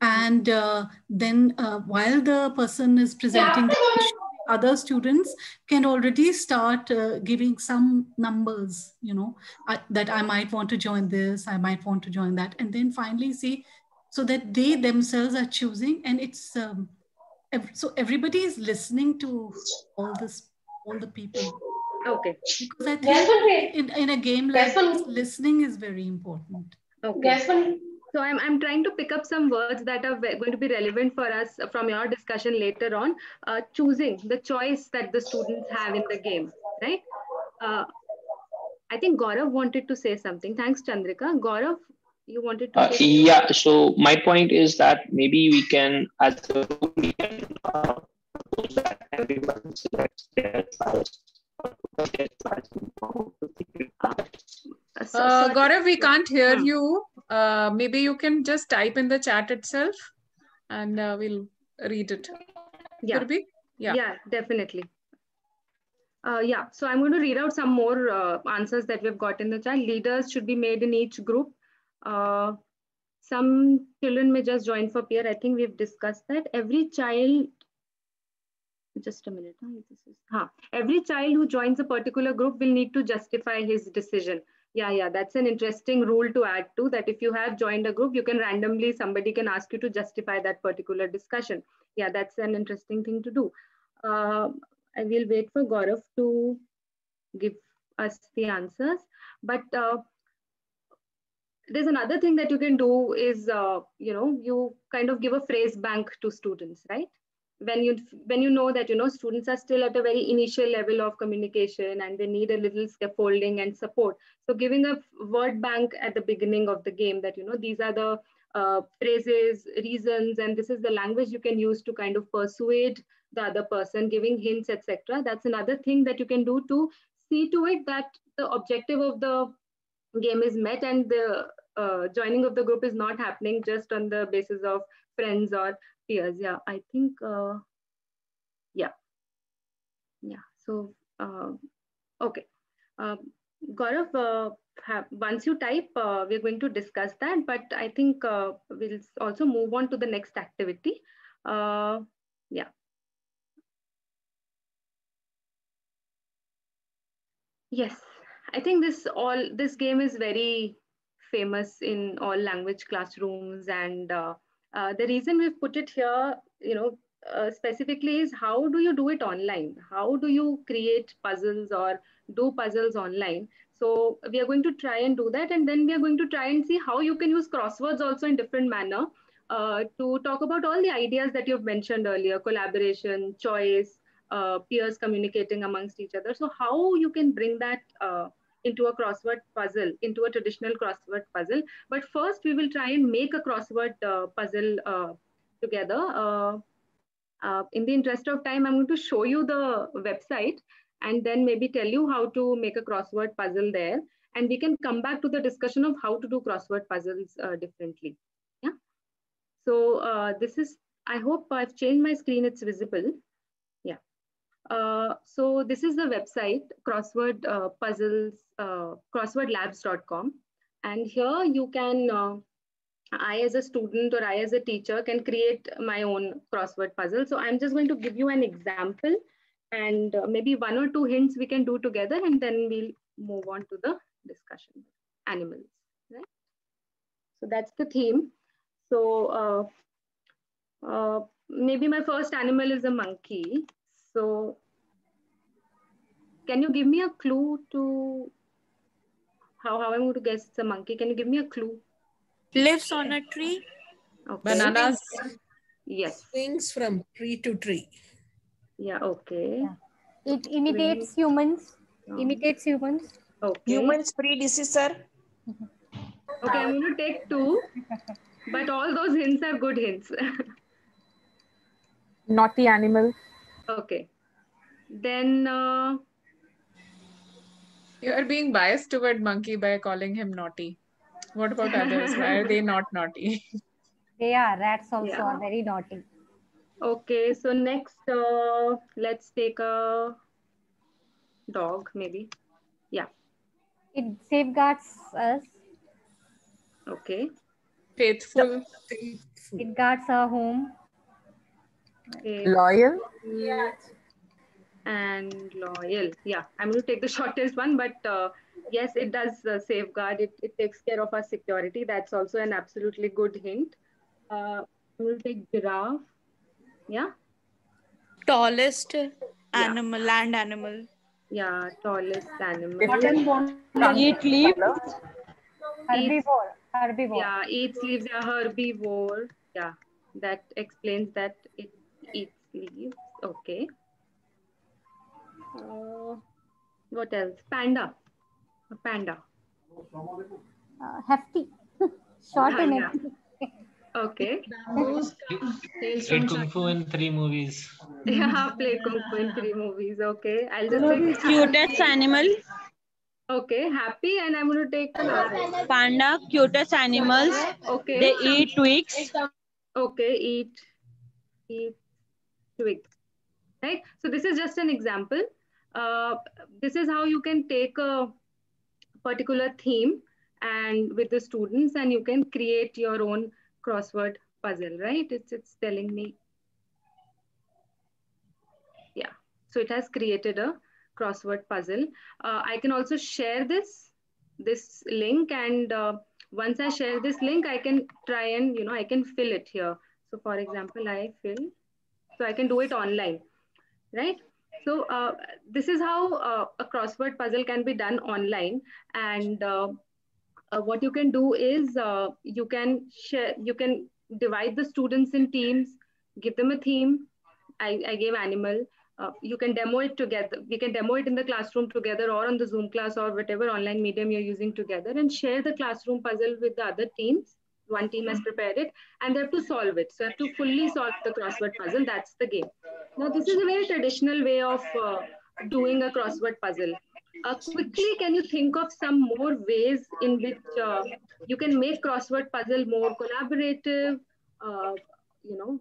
Speaker 8: And uh, then uh, while the person is presenting the issue, other students can already start uh, giving some numbers, you know, I, that I might want to join this, I might want to join that. And then finally see, so that they themselves are choosing and it's, um, so everybody is listening to all this all the people
Speaker 2: Okay.
Speaker 8: because i think in, in a game like this listening is very important
Speaker 2: Okay. So I'm, I'm trying to pick up some words that are going to be relevant for us from your discussion later on. Uh, choosing the choice that the students have in the game, right? Uh, I think Gaurav wanted to say something. Thanks, Chandrika. Gaurav, you wanted to
Speaker 15: Uh,
Speaker 2: say
Speaker 15: yeah, so my point is that maybe we can, as a rule, we can uh, propose that everyone selects their choice. their choice.
Speaker 1: Uh, Gaurav, we can't hear you. Uh, maybe you can just type in the chat itself, and uh, we'll read it.
Speaker 2: Yeah.
Speaker 1: Surbhi? Yeah.
Speaker 2: Yeah, definitely. Uh, yeah, so I'm going to read out some more uh, answers that we've got in the chat. Leaders should be made in each group. Uh, some children may just join for peer. I think we've discussed that. Every child, just a minute. huh, This is, huh. Every child who joins a particular group will need to justify his decision. Yeah, yeah, that's an interesting rule to add to that. If you have joined a group, you can randomly, somebody can ask you to justify that particular discussion. Yeah, that's an interesting thing to do. Uh, I will wait for Gaurav to give us the answers. But uh, there's another thing that you can do is, uh, you know, you kind of give a phrase bank to students, right? When you when you know that you know students are still at a very initial level of communication and they need a little scaffolding and support. So giving a word bank at the beginning of the game that you know these are the uh, phrases, reasons, and this is the language you can use to kind of persuade the other person, giving hints, etc. That's another thing that you can do to see to it that the objective of the game is met and the uh, joining of the group is not happening just on the basis of friends or peers. Yeah, I think, uh, yeah. Yeah, so, uh, okay. Uh, Gaurav, uh, have, once you type, uh, we're going to discuss that, but I think uh, we'll also move on to the next activity. Yeah. Yes, I think this all this game is very famous in all language classrooms, and uh, uh, the reason we've put it here, you know, uh, specifically is how do you do it online? How do you create puzzles or do puzzles online? So we are going to try and do that, and then we are going to try and see how you can use crosswords also in different manner uh, to talk about all the ideas that you've mentioned earlier: collaboration, choice, uh, peers communicating amongst each other. So how you can bring that uh, into a crossword puzzle, into a traditional crossword puzzle. But first, we will try and make a crossword uh, puzzle uh, together. Uh, uh, in the interest of time, I'm going to show you the website and then maybe tell you how to make a crossword puzzle there. And we can come back to the discussion of how to do crossword puzzles differently. Yeah. So this is, I hope I've changed my screen, it's visible. Uh, so this is the website, crossword uh, puzzles, uh, crosswordlabs.com. And here you can, uh, I as a student or I as a teacher can create my own crossword puzzle. So I'm just going to give you an example and uh, maybe one or two hints we can do together and then we'll move on to the discussion. Animals, right? So that's the theme. So uh, maybe my first animal is a monkey. So can you give me a clue to how, how I'm going to guess it's a monkey? Can you give me a clue?
Speaker 3: Lives on a tree.
Speaker 2: Okay.
Speaker 7: Bananas.
Speaker 2: Yes.
Speaker 7: Swings from tree to tree.
Speaker 2: Yeah, okay.
Speaker 4: Yeah. It imitates humans.
Speaker 2: Oh.
Speaker 4: Imitates humans.
Speaker 2: Okay.
Speaker 13: Humans predecessor.
Speaker 2: Okay, I'm going to take two, but all those hints are good hints.
Speaker 1: Naughty animal.
Speaker 2: Okay. Then uh,
Speaker 1: you are being biased toward monkey by calling him naughty. What about others? Why are they not naughty?
Speaker 4: They are. Rats also
Speaker 2: Yeah.
Speaker 4: are very naughty.
Speaker 2: okay, so next uh, let's take a dog maybe. Yeah.
Speaker 4: It safeguards us.
Speaker 2: Okay.
Speaker 1: Faithful.
Speaker 4: It guards our home.
Speaker 2: Okay.
Speaker 1: Loyal.
Speaker 2: and loyal. Yeah, I'm going to take the shortest one, but uh, yes, it does uh, safeguard. It, it takes care of our security. That's also an absolutely good hint. Uh, I'm going to take giraffe. Yeah,
Speaker 3: Tallest animal, land animal.
Speaker 2: yeah, tallest animal.
Speaker 4: Eat leaves. Herbivore. Herbivore.
Speaker 2: Yeah, eats leaves. Yeah, herbivore. Yeah, that explains that it eats leaves. Okay. Uh, what else? Panda. A panda.
Speaker 4: Uh, hefty. Short and
Speaker 2: Yeah.
Speaker 4: hefty.
Speaker 2: Okay.
Speaker 14: Played Kung Fu in three movies.
Speaker 2: Yeah, played Kung Fu in three movies. Okay, I'll just take
Speaker 16: Cutest animal,
Speaker 2: Okay, happy, and I'm going to take
Speaker 16: panda, cutest animals.
Speaker 2: Okay.
Speaker 16: They eat twigs.
Speaker 2: Okay, eat, eat Right. So this is just an example. Uh, this is how you can take a particular theme and with the students, and you can create your own crossword puzzle. Right. It's it's telling me. Yeah. So it has created a crossword puzzle. Uh, I can also share this this link and uh, once I share this link, I can try and, you know, I can fill it here. So for example, I fill, so I can do it online, right? So uh, this is how uh, a crossword puzzle can be done online. And uh, uh, what you can do is uh, you can share, you can divide the students in teams, give them a theme. I, I gave animal. Uh, you can demo it together. We can demo it in the classroom together or on the Zoom class or whatever online medium you're using together and share the classroom puzzle with the other teams. One team has prepared it and they have to solve it. So have to fully solve the crossword puzzle. That's the game. Now, this is a very traditional way of uh, doing a crossword puzzle. uh, quickly, can you think of some more ways in which uh, you can make crossword puzzle more collaborative, uh, you know,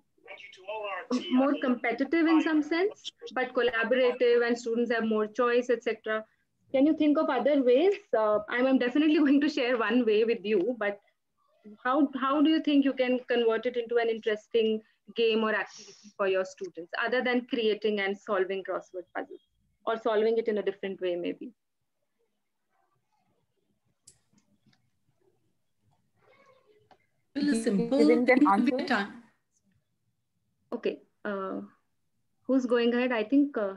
Speaker 2: more competitive in some sense, but collaborative and students have more choice, etc. Can you think of other ways? Uh, I'm, I'm definitely going to share one way with you, but how, how do you think you can convert it into an interesting game or activity for your students other than creating and solving crossword puzzles or solving it in a different way maybe?
Speaker 8: Really simple.
Speaker 4: Giving them
Speaker 8: It could be a
Speaker 4: answers?
Speaker 8: time.
Speaker 2: Okay. Uh, who's going ahead? I think. Uh,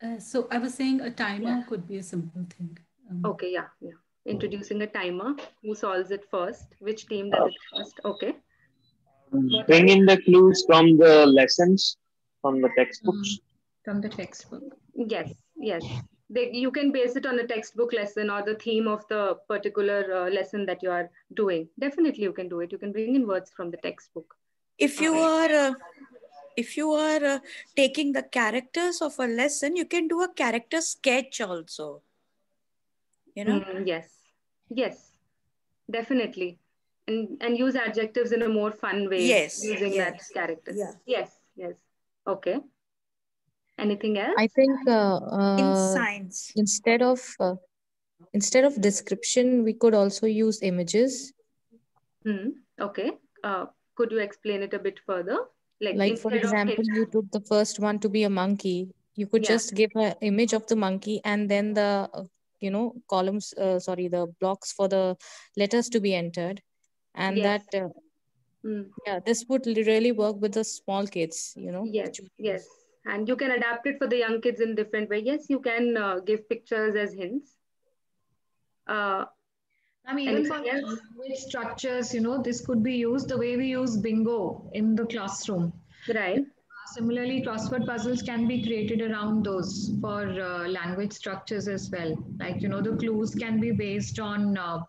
Speaker 8: Uh, so I was saying a timer could be a simple thing. Um,
Speaker 2: okay, yeah, yeah. Introducing a timer. Who solves it first? Which team does it first? Okay.
Speaker 15: Bring in the clues from the lessons, from the textbooks.
Speaker 11: From the textbook.
Speaker 2: Yes, yes. They, you can base it on a textbook lesson or the theme of the particular uh, lesson that you are doing. Definitely, you can do it. You can bring in words from the textbook.
Speaker 3: if you are uh, if you are uh, taking the characters of a lesson you can do a character sketch also you know
Speaker 2: Mm, yes, yes, definitely. And and use adjectives in a more fun way.
Speaker 3: Yes,
Speaker 2: Using
Speaker 3: yes,
Speaker 2: that character.
Speaker 3: yeah.
Speaker 2: Yes, yes. Okay. Anything else?
Speaker 17: I think uh,
Speaker 3: in
Speaker 17: uh,
Speaker 3: science
Speaker 17: instead of uh, instead of description, we could also use images.
Speaker 2: Hmm. Okay. Uh, could you explain it a bit further? Like,
Speaker 17: Like for example, you took the first one to be a monkey. You could
Speaker 2: Yeah.
Speaker 17: just give an image of the monkey and then the uh, you know columns. Uh, sorry, the blocks for the letters to be entered, and
Speaker 2: Yes.
Speaker 17: that uh,
Speaker 2: Hmm.
Speaker 17: yeah, this would really work with the small kids. You know.
Speaker 2: Yes, yes. And you can adapt it for the young kids in different way. Yes, you can uh, give pictures as hints. Uh,
Speaker 11: I mean, even for
Speaker 2: anything
Speaker 11: language structures, you know, this could be used the way we use bingo in the classroom.
Speaker 2: Right.
Speaker 11: Similarly, crossword puzzles can be created around those for uh, language structures as well. Like, you know, the clues can be based on uh,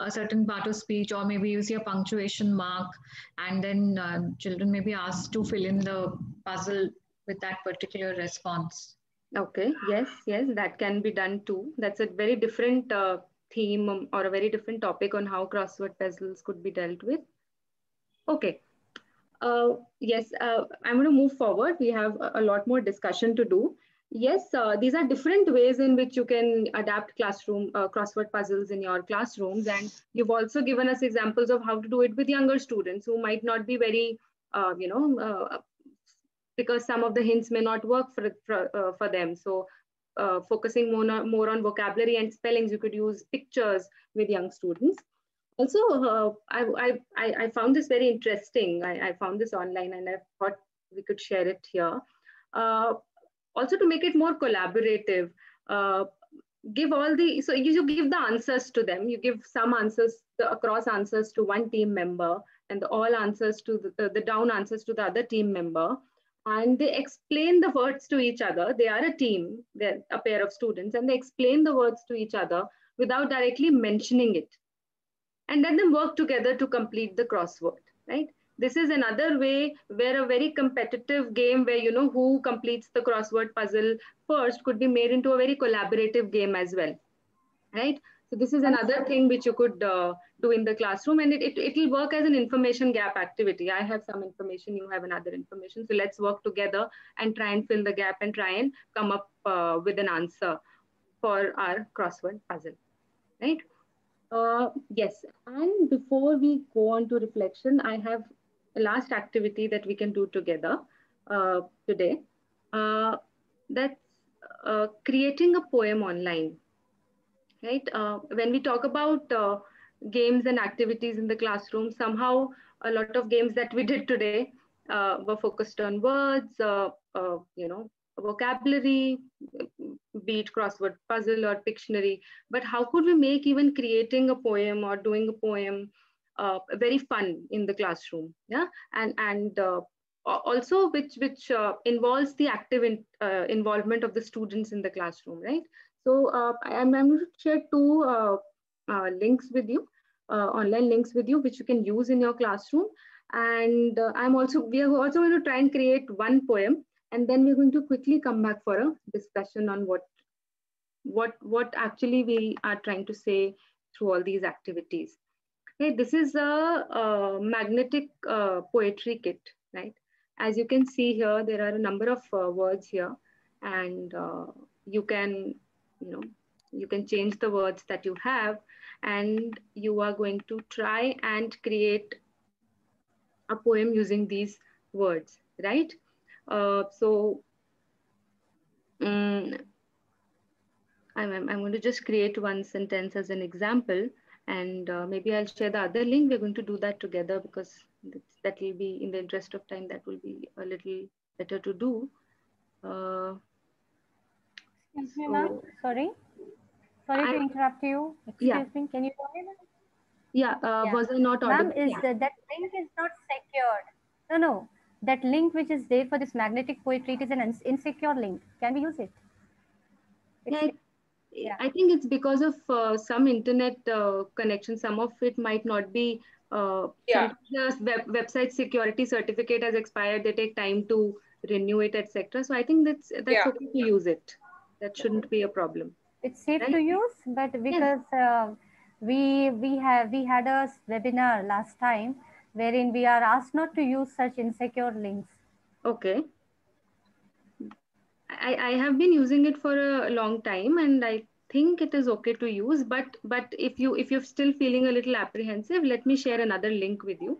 Speaker 11: a certain part of speech, or maybe you see a punctuation mark, and then uh, children may be asked to fill in the puzzle with that particular response.
Speaker 2: Okay, yes, yes, that can be done too. That's a very different uh, theme or a very different topic on how crossword puzzles could be dealt with. Okay. Uh, yes, uh, I'm going to move forward. We have a, lot more discussion to do. Yes, uh, these are different ways in which you can adapt classroom uh, crossword puzzles in your classrooms. And you've also given us examples of how to do it with younger students who might not be very, uh, you know, because some of the hints may not work for, for, for them. So focusing more more on vocabulary and spellings, you could use pictures with young students. Also, uh, I, I, I found this very interesting. I, I found this online and I thought we could share it here. Uh, also to make it more collaborative, uh, give all the, so you, you give the answers to them. You give some answers, the across answers to one team member and the all answers to the, the, the down answers to the other team member and they explain the words to each other. They are a team, they're a pair of students, and they explain the words to each other without directly mentioning it. And let them work together to complete the crossword, right? This is another way where a very competitive game where you know who completes the crossword puzzle first could be made into a very collaborative game as well, right? So this is another thing which you could uh, do in the classroom and it, it, it'll work as an information gap activity. I have some information, you have another information. So let's work together and try and fill the gap and try and come up uh, with an answer for our crossword puzzle, right? Uh, yes, and before we go on to reflection, I have a last activity that we can do together uh, today. Uh, that's uh, creating a poem online right? Uh, when we talk about uh, games and activities in the classroom, somehow a lot of games that we did today were focused on words, you know, vocabulary, be it crossword puzzle or Pictionary. But how could we make even creating a poem or doing a poem uh, very fun in the classroom? Yeah, and and uh, also which which uh, involves the active in, uh, involvement of the students in the classroom, right? So uh, I'm, I'm going to share two uh, links with you, online links with you, which you can use in your classroom. And I'm also, we are also going to try and create one poem, and then we're going to quickly come back for a discussion on what what what actually we are trying to say through all these activities. Okay, this is a, a magnetic uh, poetry kit, right? As you can see here, there are a number of uh, words here, and uh, you can, you know, you can change the words that you have, and you are going to try and create a poem using these words, right? Uh, so um, I'm, I'm going to just create one sentence as an example and uh, maybe I'll share the other link. We're going to do that together because that will be in the interest of time, that will be a little better to do. Uh,
Speaker 4: Excuse me, ma'am. Sorry. Sorry
Speaker 2: I-
Speaker 4: to interrupt you. Excuse
Speaker 2: Yeah.
Speaker 4: me. Can you go ahead?
Speaker 2: yeah, uh,
Speaker 4: Yeah.
Speaker 2: was I not
Speaker 4: Ma'am, is
Speaker 2: Yeah.
Speaker 4: that, that link is not secured. No, no. That link which is there for this magnetic poetry, it is an insecure link. Can we use it?
Speaker 2: Yeah, it- I think it's because of uh, some internet uh, connection. Some of it might not be. Uh,
Speaker 1: Yeah.
Speaker 2: the web, website security certificate has expired. They take time to renew it, etc. So I think that's that's
Speaker 1: Yeah.
Speaker 2: okay to use it. That shouldn't be a problem.
Speaker 4: It's safe to use, but because uh, we we have we had a webinar last time wherein we are asked not to use such insecure links.
Speaker 2: Okay. I, I have been using it for a long time and I think it is okay to use, but but if you if you're still feeling a little apprehensive, let me share another link with you.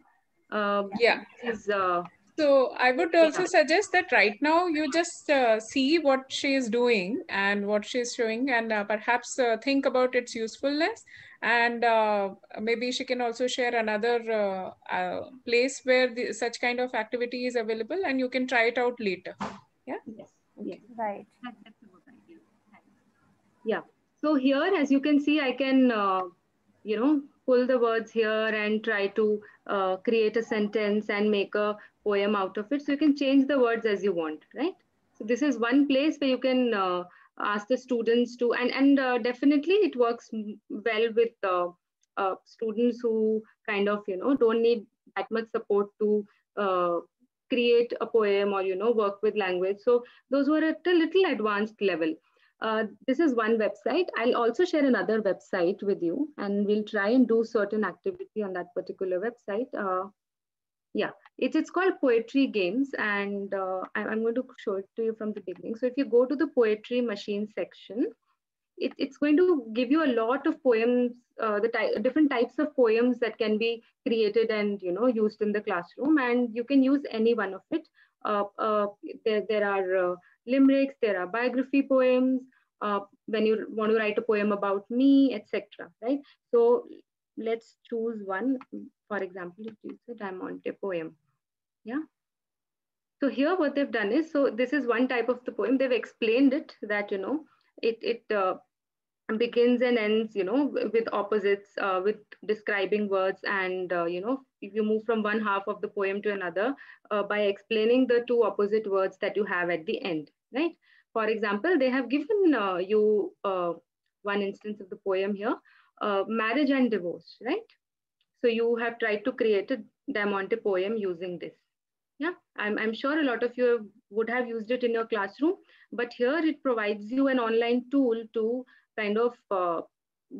Speaker 2: Uh,
Speaker 1: Yeah.
Speaker 2: Is, uh,
Speaker 1: So I would also suggest that right now you just uh, see what she is doing and what she is showing, and uh, perhaps uh, think about its usefulness. And uh, maybe she can also share another uh, uh, place where the, such kind of activity is available, and you can try it out later. Yeah.
Speaker 2: Yes. Yes.
Speaker 4: Right.
Speaker 2: Yeah. So here, as you can see, I can, uh, you know, pull the words here and try to uh, create a sentence and make a poem out of it. So you can change the words as you want, right? So this is one place where you can uh, ask the students to, and, and uh, definitely it works well with uh, uh, students who kind of, you know, don't need that much support to uh, create a poem or, you know, work with language. So those were at a little advanced level. Uh, this is one website. I'll also share another website with you and we'll try and do certain activity on that particular website. Yeah, it's, it's called Poetry Games and uh, I'm going to show it to you from the beginning. So if you go to the Poetry Machine section, it, it's going to give you a lot of poems, uh, the ty- different types of poems that can be created and you know used in the classroom, and you can use any one of it. Uh, uh, there, there are uh, limericks, there are biography poems. Uh, when you want to write a poem about me, etc. Right? So let's choose one. For example, it is a Diamante poem. Yeah. So here what they've done is, so this is one type of the poem. They've explained it that, you know, it, it uh, begins and ends, you know, with opposites, uh, with describing words. And, uh, you know, if you move from one half of the poem to another uh, by explaining the two opposite words that you have at the end, right? For example, they have given uh, you uh, one instance of the poem here, marriage and divorce, right? So you have tried to create a Diamante poem using this. Yeah, I'm, I'm sure a lot of you would have used it in your classroom, but here it provides you an online tool to kind of uh,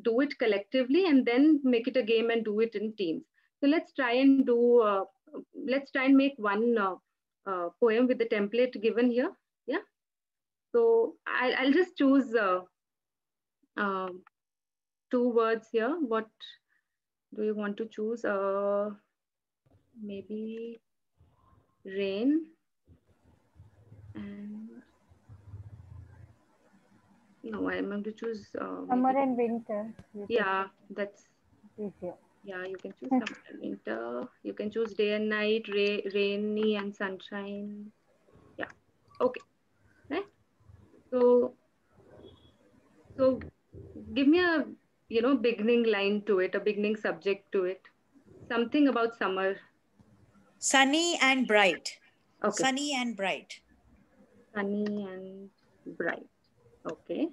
Speaker 2: do it collectively and then make it a game and do it in teams. So let's try and do, uh, let's try and make one uh, uh, poem with the template given here. Yeah. So I'll, I'll just choose uh, um, two words here. What do you want to choose? Uh, maybe rain and no i'm going to choose uh,
Speaker 4: Summer
Speaker 2: maybe-
Speaker 4: and winter.
Speaker 2: yeah that's
Speaker 4: here.
Speaker 2: yeah you can choose summer and winter you can choose day and night ra- rainy and sunshine yeah okay right so so give me a you know beginning line to it a beginning subject to it something about summer
Speaker 3: Sunny and bright.
Speaker 2: Okay.
Speaker 3: Sunny and bright.
Speaker 2: sunny and bright. Okay.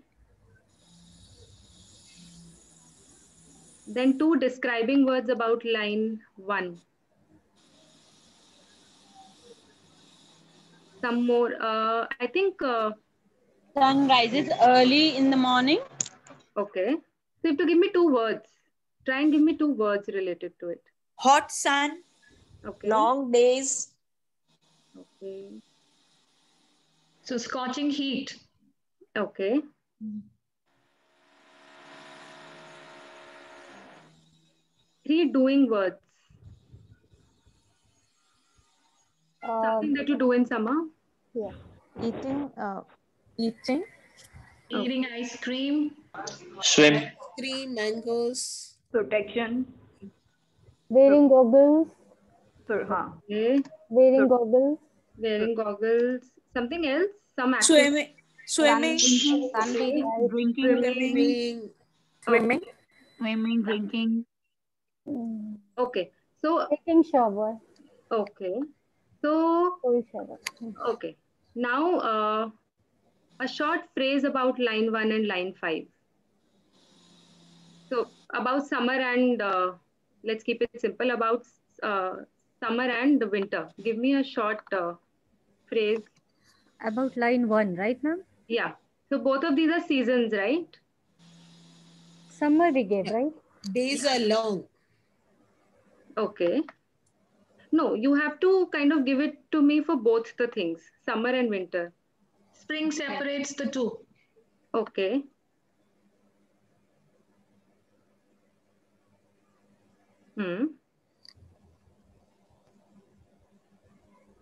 Speaker 2: Then two describing words about line one. Some more, uh, I think uh,
Speaker 16: Sun rises early in the morning.
Speaker 2: Okay. So you have to give me two words. Try and give me two words related to it.
Speaker 3: Hot sun.
Speaker 2: Okay.
Speaker 13: Long days.
Speaker 2: Okay.
Speaker 11: So scorching heat.
Speaker 2: Okay. Three doing words. Something that you do in summer.
Speaker 4: Yeah.
Speaker 17: Eating, uh, eating,
Speaker 11: Eating ice cream.
Speaker 15: Swim.
Speaker 7: Cream, mangoes.
Speaker 5: Protection.
Speaker 4: Wearing goggles.
Speaker 5: So, huh.
Speaker 2: Okay.
Speaker 4: Wearing goggles.
Speaker 2: Wearing goggles. Something else? Some activity?
Speaker 3: Swimming. Swimming.
Speaker 16: Sunbathing, drinking,
Speaker 7: Swimming.
Speaker 2: Swimming.
Speaker 16: swimming, drinking.
Speaker 2: Okay. So
Speaker 4: Taking shower.
Speaker 2: okay. So
Speaker 4: Cold shower. Mm.
Speaker 2: okay. Now uh, a short phrase about line one and line five. So about summer and uh, let's keep it simple about uh, summer and the winter. Give me a short uh, phrase.
Speaker 4: About line one, right, ma'am?
Speaker 2: Yeah. So both of these are seasons, right?
Speaker 4: Summer we gave, right?
Speaker 7: Days are long.
Speaker 2: Okay. No, you have to kind of give it to me for both the things, summer and winter.
Speaker 11: Spring separates the two.
Speaker 2: Okay. Hmm.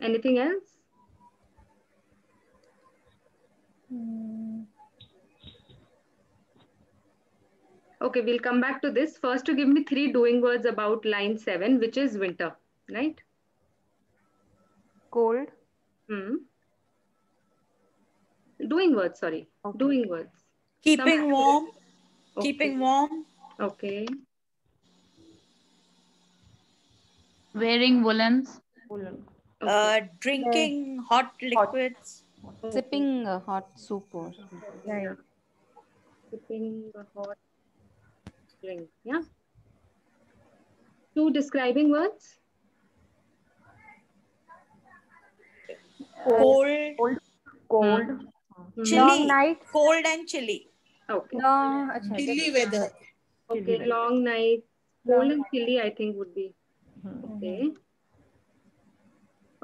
Speaker 2: Anything else?
Speaker 4: Mm.
Speaker 2: Okay, we'll come back to this. First, to give me three doing words about line seven, which is winter, right?
Speaker 6: Cold.
Speaker 2: Hmm. Doing words, sorry. Doing words.
Speaker 3: Keeping
Speaker 2: Some-
Speaker 3: warm.
Speaker 2: Okay.
Speaker 3: Keeping warm.
Speaker 2: Okay.
Speaker 16: Wearing woolens.
Speaker 3: Uh, drinking hot liquids.
Speaker 6: Sipping uh, hot soup or
Speaker 2: Right. Sipping a hot drink. Yeah. Two describing words.
Speaker 3: Cold.
Speaker 5: Cold. Cold.
Speaker 2: Hmm.
Speaker 3: Chilly.
Speaker 4: Long night.
Speaker 3: Cold and chilly.
Speaker 2: Okay.
Speaker 4: Long. acha,
Speaker 7: Chilly weather.
Speaker 2: Okay. Long night. Cold and chilly, I think would be. Okay.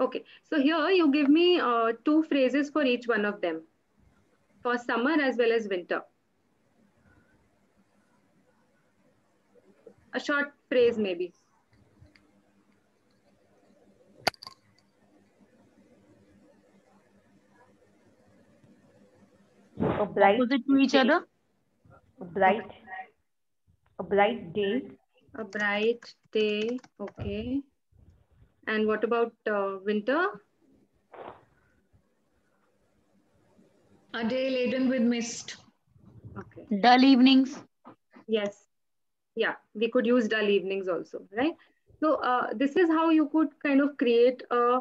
Speaker 2: Okay. So here you give me uh, two phrases for each one of them. For summer as well as winter. A short phrase maybe.
Speaker 5: A bright.
Speaker 16: Opposite to each other.
Speaker 5: A bright. A bright day.
Speaker 2: A bright day. Okay. And what about uh, winter?
Speaker 11: A day laden with mist.
Speaker 2: Okay.
Speaker 16: Dull evenings.
Speaker 2: Yes. Yeah, we could use dull evenings also, right? So uh, this is how you could kind of create a,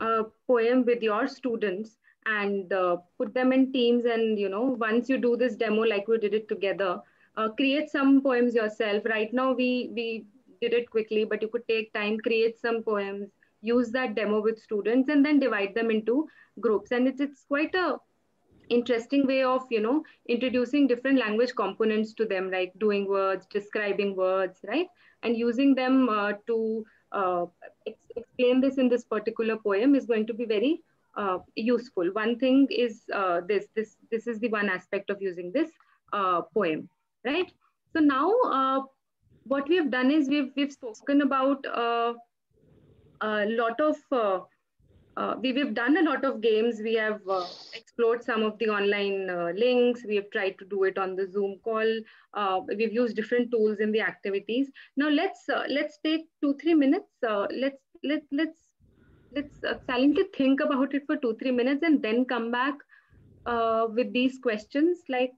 Speaker 2: a poem with your students and uh, put them in teams. And you know, once you do this demo like we did it together, uh, create some poems yourself. Right now we we did it quickly, but you could take time, create some poems, use that demo with students, and then divide them into groups. And it's it's quite a interesting way of you know introducing different language components to them like doing words describing words right? And using them uh, to uh, ex- explain this in this particular poem is going to be very uh, useful. One thing is uh, this this this is the one aspect of using this uh, poem right? So now uh, what we have done is we've we've spoken about uh, a lot of uh, uh, we, we've done a lot of games. We have uh, explored some of the online uh, links. We have tried to do it on the Zoom call. Uh, we've used different tools in the activities. Now let's let's take two three minutes. Let's let let's let's uh, silently think about it for two three minutes and then come back with these questions like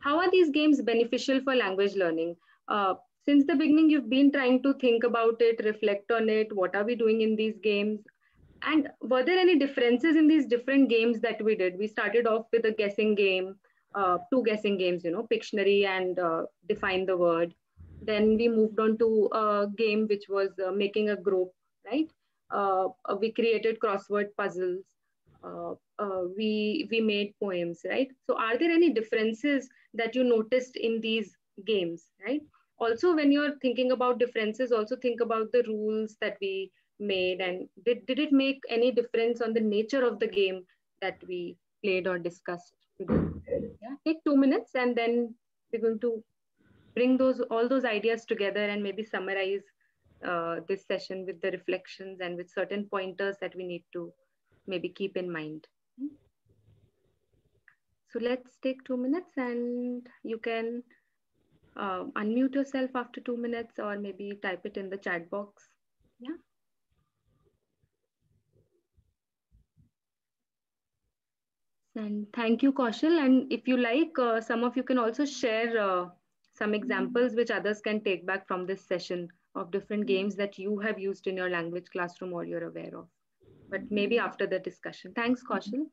Speaker 2: how are these games beneficial for language learning? Uh, since the beginning, you've been trying to think about it, reflect on it. What are we doing in these games? And were there any differences in these different games that we did? We started off with a guessing game, uh, two guessing games, you know, Pictionary and uh, Define the Word. Then we moved on to a game which was uh, making a group, right? Uh, we created crossword puzzles. uh, uh, we we made poems, right? So are there any differences that you noticed in these games, right? Also, when you're thinking about differences, also think about the rules that we made and did, did it make any difference on the nature of the game that we played or discussed today? Yeah, take two minutes and then we're going to bring those all those ideas together and maybe summarize uh, this session with the reflections and with certain pointers that we need to maybe keep in mind. So let's take two minutes and you can uh, unmute yourself after two minutes or maybe type it in the chat box. Yeah. And thank you, Kaushal. And if you like, uh, some of you can also share uh, some examples which others can take back from this session of different games that you have used in your language classroom or you're aware of. But maybe after the discussion. Thanks, Kaushal.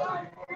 Speaker 2: life.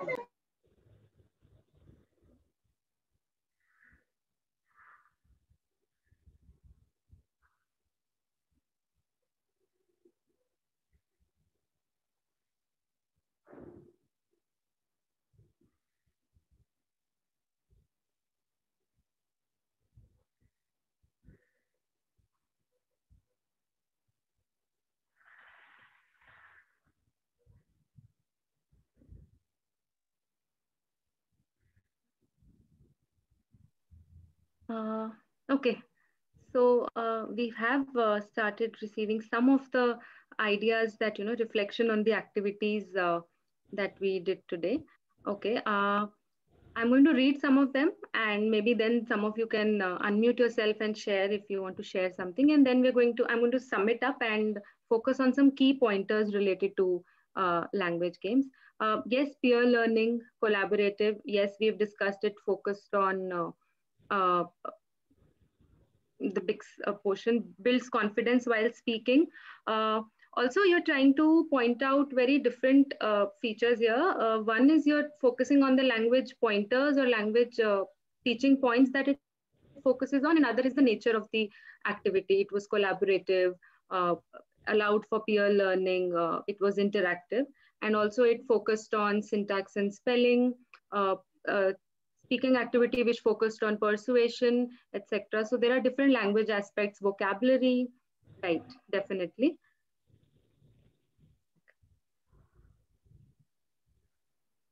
Speaker 2: Uh, okay, so uh, we have uh, started receiving some of the ideas that, you know, reflection on the activities uh, that we did today. Okay, uh, I'm going to read some of them and maybe then some of you can uh, unmute yourself and share if you want to share something. And then we're going to, I'm going to sum it up and focus on some key pointers related to language games. Yes, peer learning, collaborative. Yes, we've discussed it focused on uh, uh, the big uh, portion builds confidence while speaking. Uh, also, you're trying to point out very different uh, features here. Uh, one is you're focusing on the language pointers or language uh, teaching points that it focuses on. Another is the nature of the activity. It was collaborative, allowed for peer learning, it was interactive. And also it focused on syntax and spelling, speaking activity which focused on persuasion, etc. So there are different language aspects, vocabulary, right, definitely.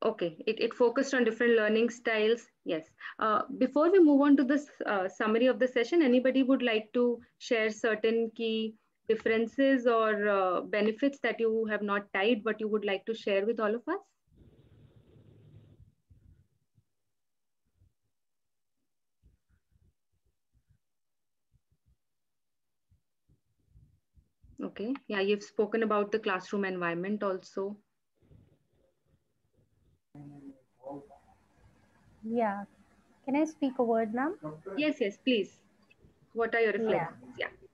Speaker 2: Okay, it, it focused on different learning styles. Yes. Uh, before we move on to this uh, summary of the session, anybody would like to share certain key differences or uh, benefits that you have not tied, but you would like to share with all of us? Okay. Yeah, you've spoken about the classroom environment also.
Speaker 4: Yeah. Can I speak a word, ma'am?
Speaker 2: Yes, yes, please. What are your reflections? Yeah. yeah.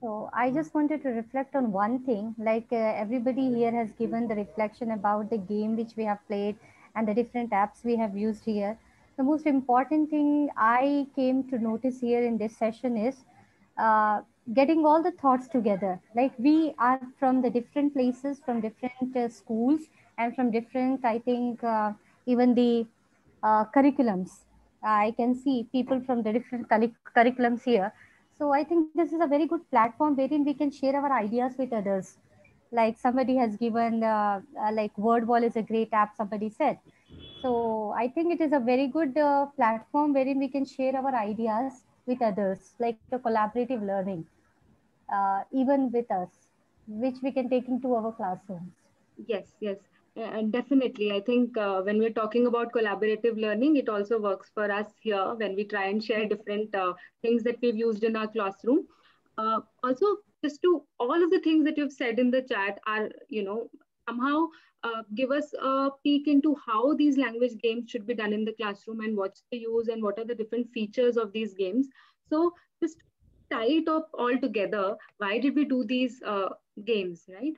Speaker 4: So I just wanted to reflect on one thing. Like uh, everybody here has given the reflection about the game which we have played and the different apps we have used here. The most important thing I came to notice here in this session is uh, getting all the thoughts together like we are from the different places from different uh, schools and from different i think uh, even the uh, curriculums I can see people from the different curriculums here. So I think this is a very good platform wherein we can share our ideas with others. Like somebody has given, uh, uh, like WordWall is a great app, somebody said. So I think it is a very good uh, platform wherein we can share our ideas with others, like a collaborative learning, uh, even with us, which we can take into our classrooms.
Speaker 2: Yes, yes. And definitely, I think uh, when we're talking about collaborative learning, it also works for us here when we try and share different uh, things that we've used in our classroom. Uh, also, just to all of the things that you've said in the chat are, you know, somehow uh, give us a peek into how these language games should be done in the classroom and what's the use and what are the different features of these games. So just tie it up all together. Why did we do these uh, games, right?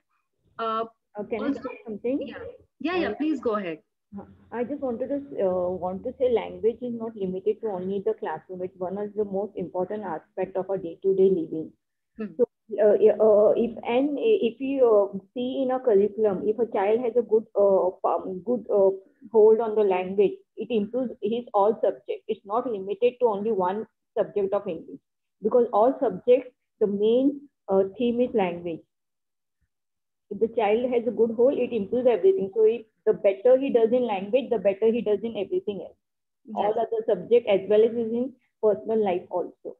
Speaker 5: Uh, can also, I say something?
Speaker 2: Yeah, yeah, yeah. Please go ahead.
Speaker 5: I just wanted to uh, want to say language is not limited to only the classroom. It's one of the most important aspect of our day-to-day living. Hmm. So uh, uh, if and if you uh, see in a curriculum, if a child has a good good hold on the language, it improves his all subjects. It's not limited to only one subject of English because all subjects, the main theme is language. If the child has a good hold, it improves everything. So if the better he does in language, the better he does in everything else. Yes. All other subject as well as in personal life also.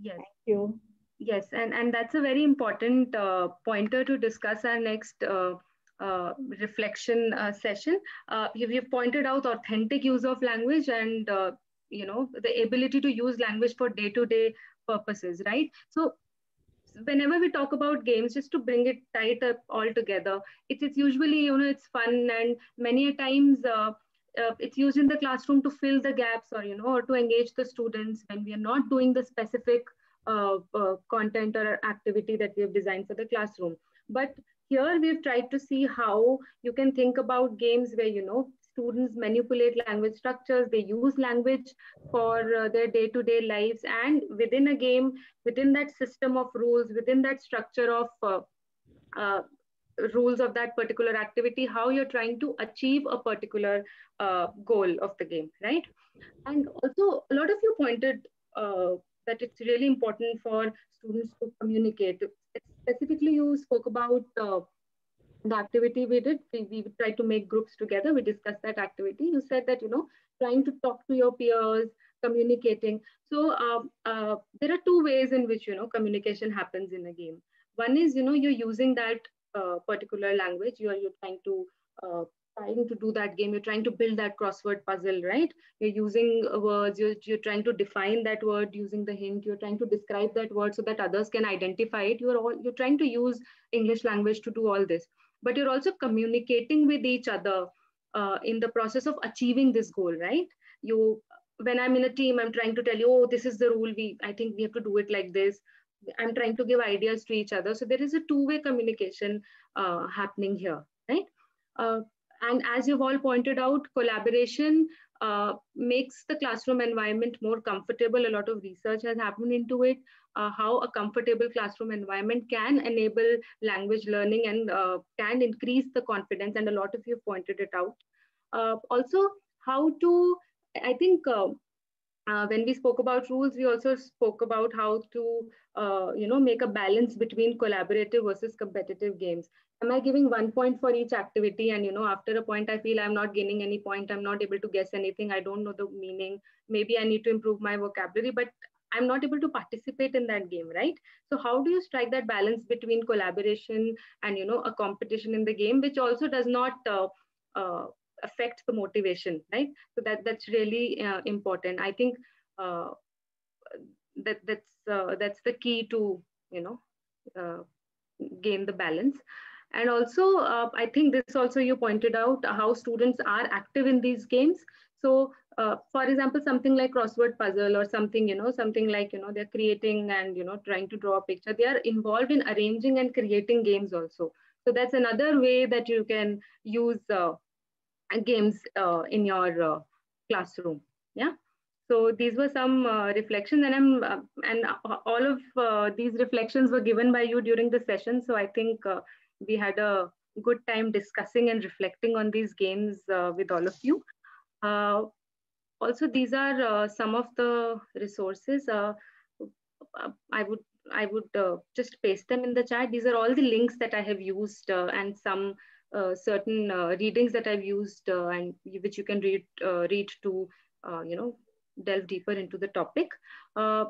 Speaker 2: Yes.
Speaker 5: Thank you.
Speaker 2: Yes, and, and that's a very important uh, pointer to discuss our next uh, uh, reflection uh, session. Uh, you've, you've, pointed out authentic use of language and uh, you know the ability to use language for day-to-day -day purposes, right? So whenever we talk about games, just to bring it tight up all together, it's, it's usually you know it's fun and many a times. it's used in the classroom to fill the gaps or you know or to engage the students when we are not doing the specific uh, uh, content or activity that we have designed for the classroom. But here we've tried to see how you can think about games where, you know, students manipulate language structures, they use language for uh, their day-to-day lives and within a game, within that system of rules, within that structure of uh, uh, rules of that particular activity, how you're trying to achieve a particular uh, goal of the game, right? And also a lot of you pointed that it's really important for students to communicate. Specifically, you spoke about uh, the activity we did. We, we tried to make groups together. We discussed that activity. You said that, you know, trying to talk to your peers, communicating. So uh, uh, there are two ways in which, you know, communication happens in a game. One is, you know, you're using that uh, particular language. You're, you're trying to uh, trying to do that game you're trying to build that crossword puzzle right you're using words you're, you're trying to define that word using the hint you're trying to describe that word so that others can identify it you're all you're trying to use english language to do all this but you're also communicating with each other uh, in the process of achieving this goal right? You when i'm in a team i'm trying to tell you oh this is the rule. We i think we have to do it like this. I'm trying to give ideas to each other. So there is a two-way communication uh, happening here right? Uh, and as you've all pointed out, collaboration uh, makes the classroom environment more comfortable. A lot of research has happened into it, uh, how a comfortable classroom environment can enable language learning and uh, can increase the confidence. And a lot of you pointed it out. Uh, also, how to, I think uh, when we spoke about rules, we also spoke about how to, uh, you know, make a balance between collaborative versus competitive games. Am I giving one point for each activity? And, you know, after a point, I feel I'm not gaining any point. I'm not able to guess anything. I don't know the meaning. Maybe I need to improve my vocabulary, but I'm not able to participate in that game, right? So how do you strike that balance between collaboration and, you know, a competition in the game, which also does not uh, uh, affect the motivation right? So that that's really uh, important. I think uh, that that's uh, that's the key to you know uh, gain the balance. And also uh, i think this also you pointed out how students are active in these games. So uh, for example something like crossword puzzle or something you know something like you know they're creating and you know trying to draw a picture. They are involved in arranging and creating games also. So that's another way that you can use uh, games uh, in your uh, classroom. Yeah. So these were some uh, reflections, and I'm and all of these reflections were given by you during the session. So I think we had a good time discussing and reflecting on these games with all of you. also, these are some of the resources. I would I would uh, just paste them in the chat. These are all the links that I have used uh, and some certain uh, readings that I've used uh, and which you can read uh, read to uh, you know delve deeper into the topic. Uh,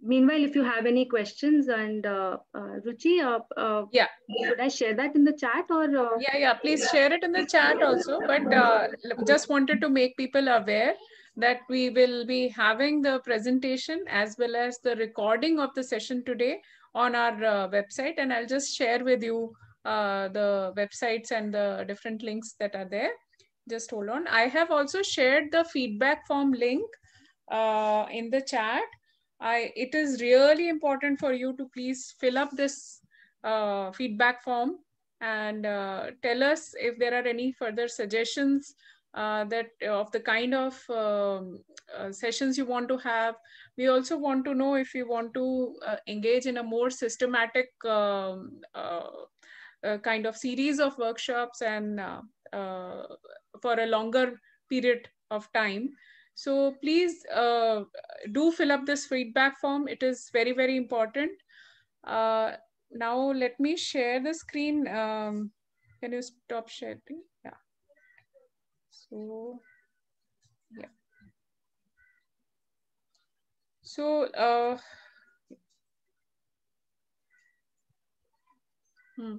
Speaker 2: meanwhile, if you have any questions and uh, uh, Ruchi, uh, uh,
Speaker 1: yeah,
Speaker 2: should I share that in the chat or? Uh...
Speaker 1: Yeah, yeah. Please share it in the chat also. But uh, just wanted to make people aware that we will be having the presentation as well as the recording of the session today on our uh, website. And I'll just share with you uh, the websites and the different links that are there. Just hold on. I have also shared the feedback form link uh, in the chat. I, it is really important for you to please fill up this uh, feedback form and uh, tell us if there are any further suggestions uh, that of the kind of um, uh, sessions you want to have. We also want to know if you want to uh, engage in a more systematic um, uh, kind of series of workshops and for a longer period of time. So please uh, do fill up this feedback form. It is very, very important. Uh, now let me share the screen. Um, can you stop sharing? Yeah. So, yeah. So, uh, Hmm.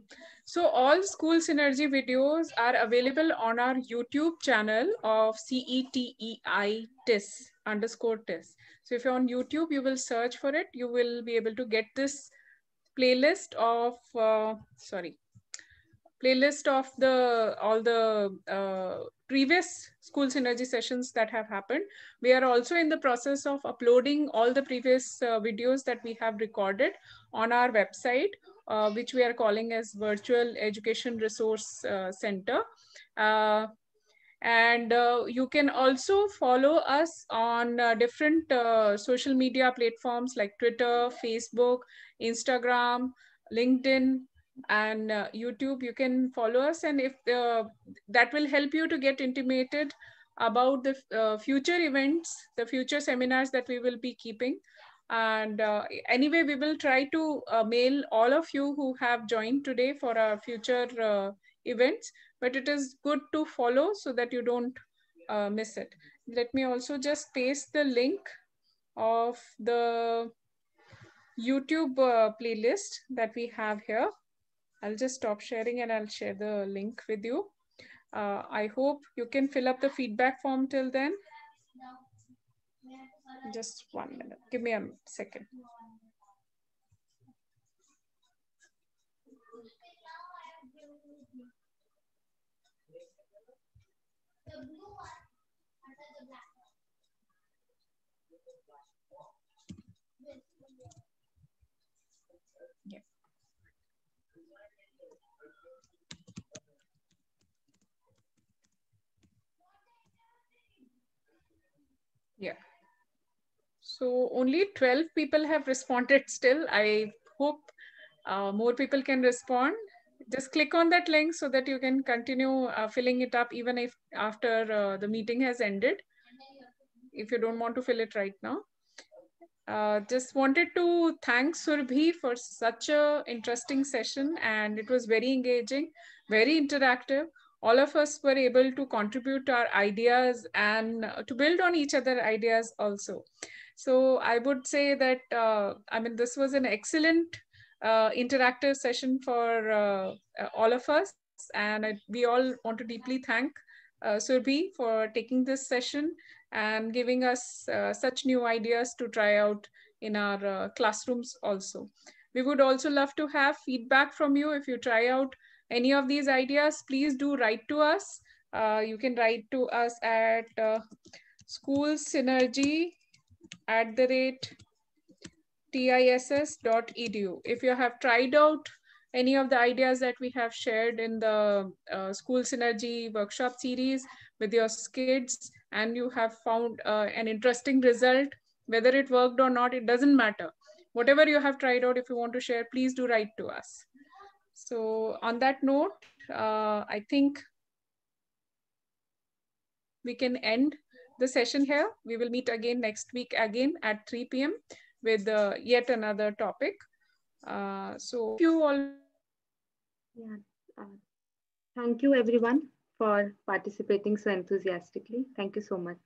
Speaker 1: So all school synergy videos are available on our YouTube channel of CETEI TISS underscore TISS. So if you're on YouTube, you will search for it. You will be able to get this playlist of, uh, sorry, playlist of the all the uh, previous school synergy sessions that have happened. We are also in the process of uploading all the previous uh, videos that we have recorded on our website uh, which we are calling as Virtual Education Resource uh, Center. Uh, and uh, you can also follow us on uh, different uh, social media platforms like Twitter, Facebook, Instagram, LinkedIn, and YouTube. You can follow us, and if that will help you to get intimated about the future events, the future seminars that we will be keeping. And uh, anyway, we will try to uh, mail all of you who have joined today for our future uh, events, but it is good to follow so that you don't uh, miss it. Let me also just paste the link of the YouTube uh, playlist that we have here. I'll just stop sharing and I'll share the link with you. Uh, I hope you can fill up the feedback form till then. Just one minute. Give me a second. Yeah. Yeah. So only 12 people have responded still. I hope uh, more people can respond. Just click on that link so that you can continue uh, filling it up even if after uh, the meeting has ended, if you don't want to fill it right now. Uh, just wanted to thank Surbhi for such a interesting session and it was very engaging, very interactive. All of us were able to contribute our ideas and to build on each other ideas also. So I would say that, uh, I mean, this was an excellent uh, interactive session for uh, uh all of us. And I, we all want to deeply thank uh, Surbhi for taking this session and giving us uh, such new ideas to try out in our uh, classrooms also. We would also love to have feedback from you. If you try out any of these ideas, please do write to us. you can write to us at school synergy at the rate tiss.edu. If you have tried out any of the ideas that we have shared in the uh, School Synergy workshop series with your kids and you have found uh, an interesting result, whether it worked or not, it doesn't matter. Whatever you have tried out, if you want to share, please do write to us. So on that note, uh, I think we can end the session here. We will meet again next week again at 3 p.m. with uh, yet another topic. Uh, so you all.
Speaker 2: Yeah. Uh, thank you everyone for participating so enthusiastically. Thank you so much.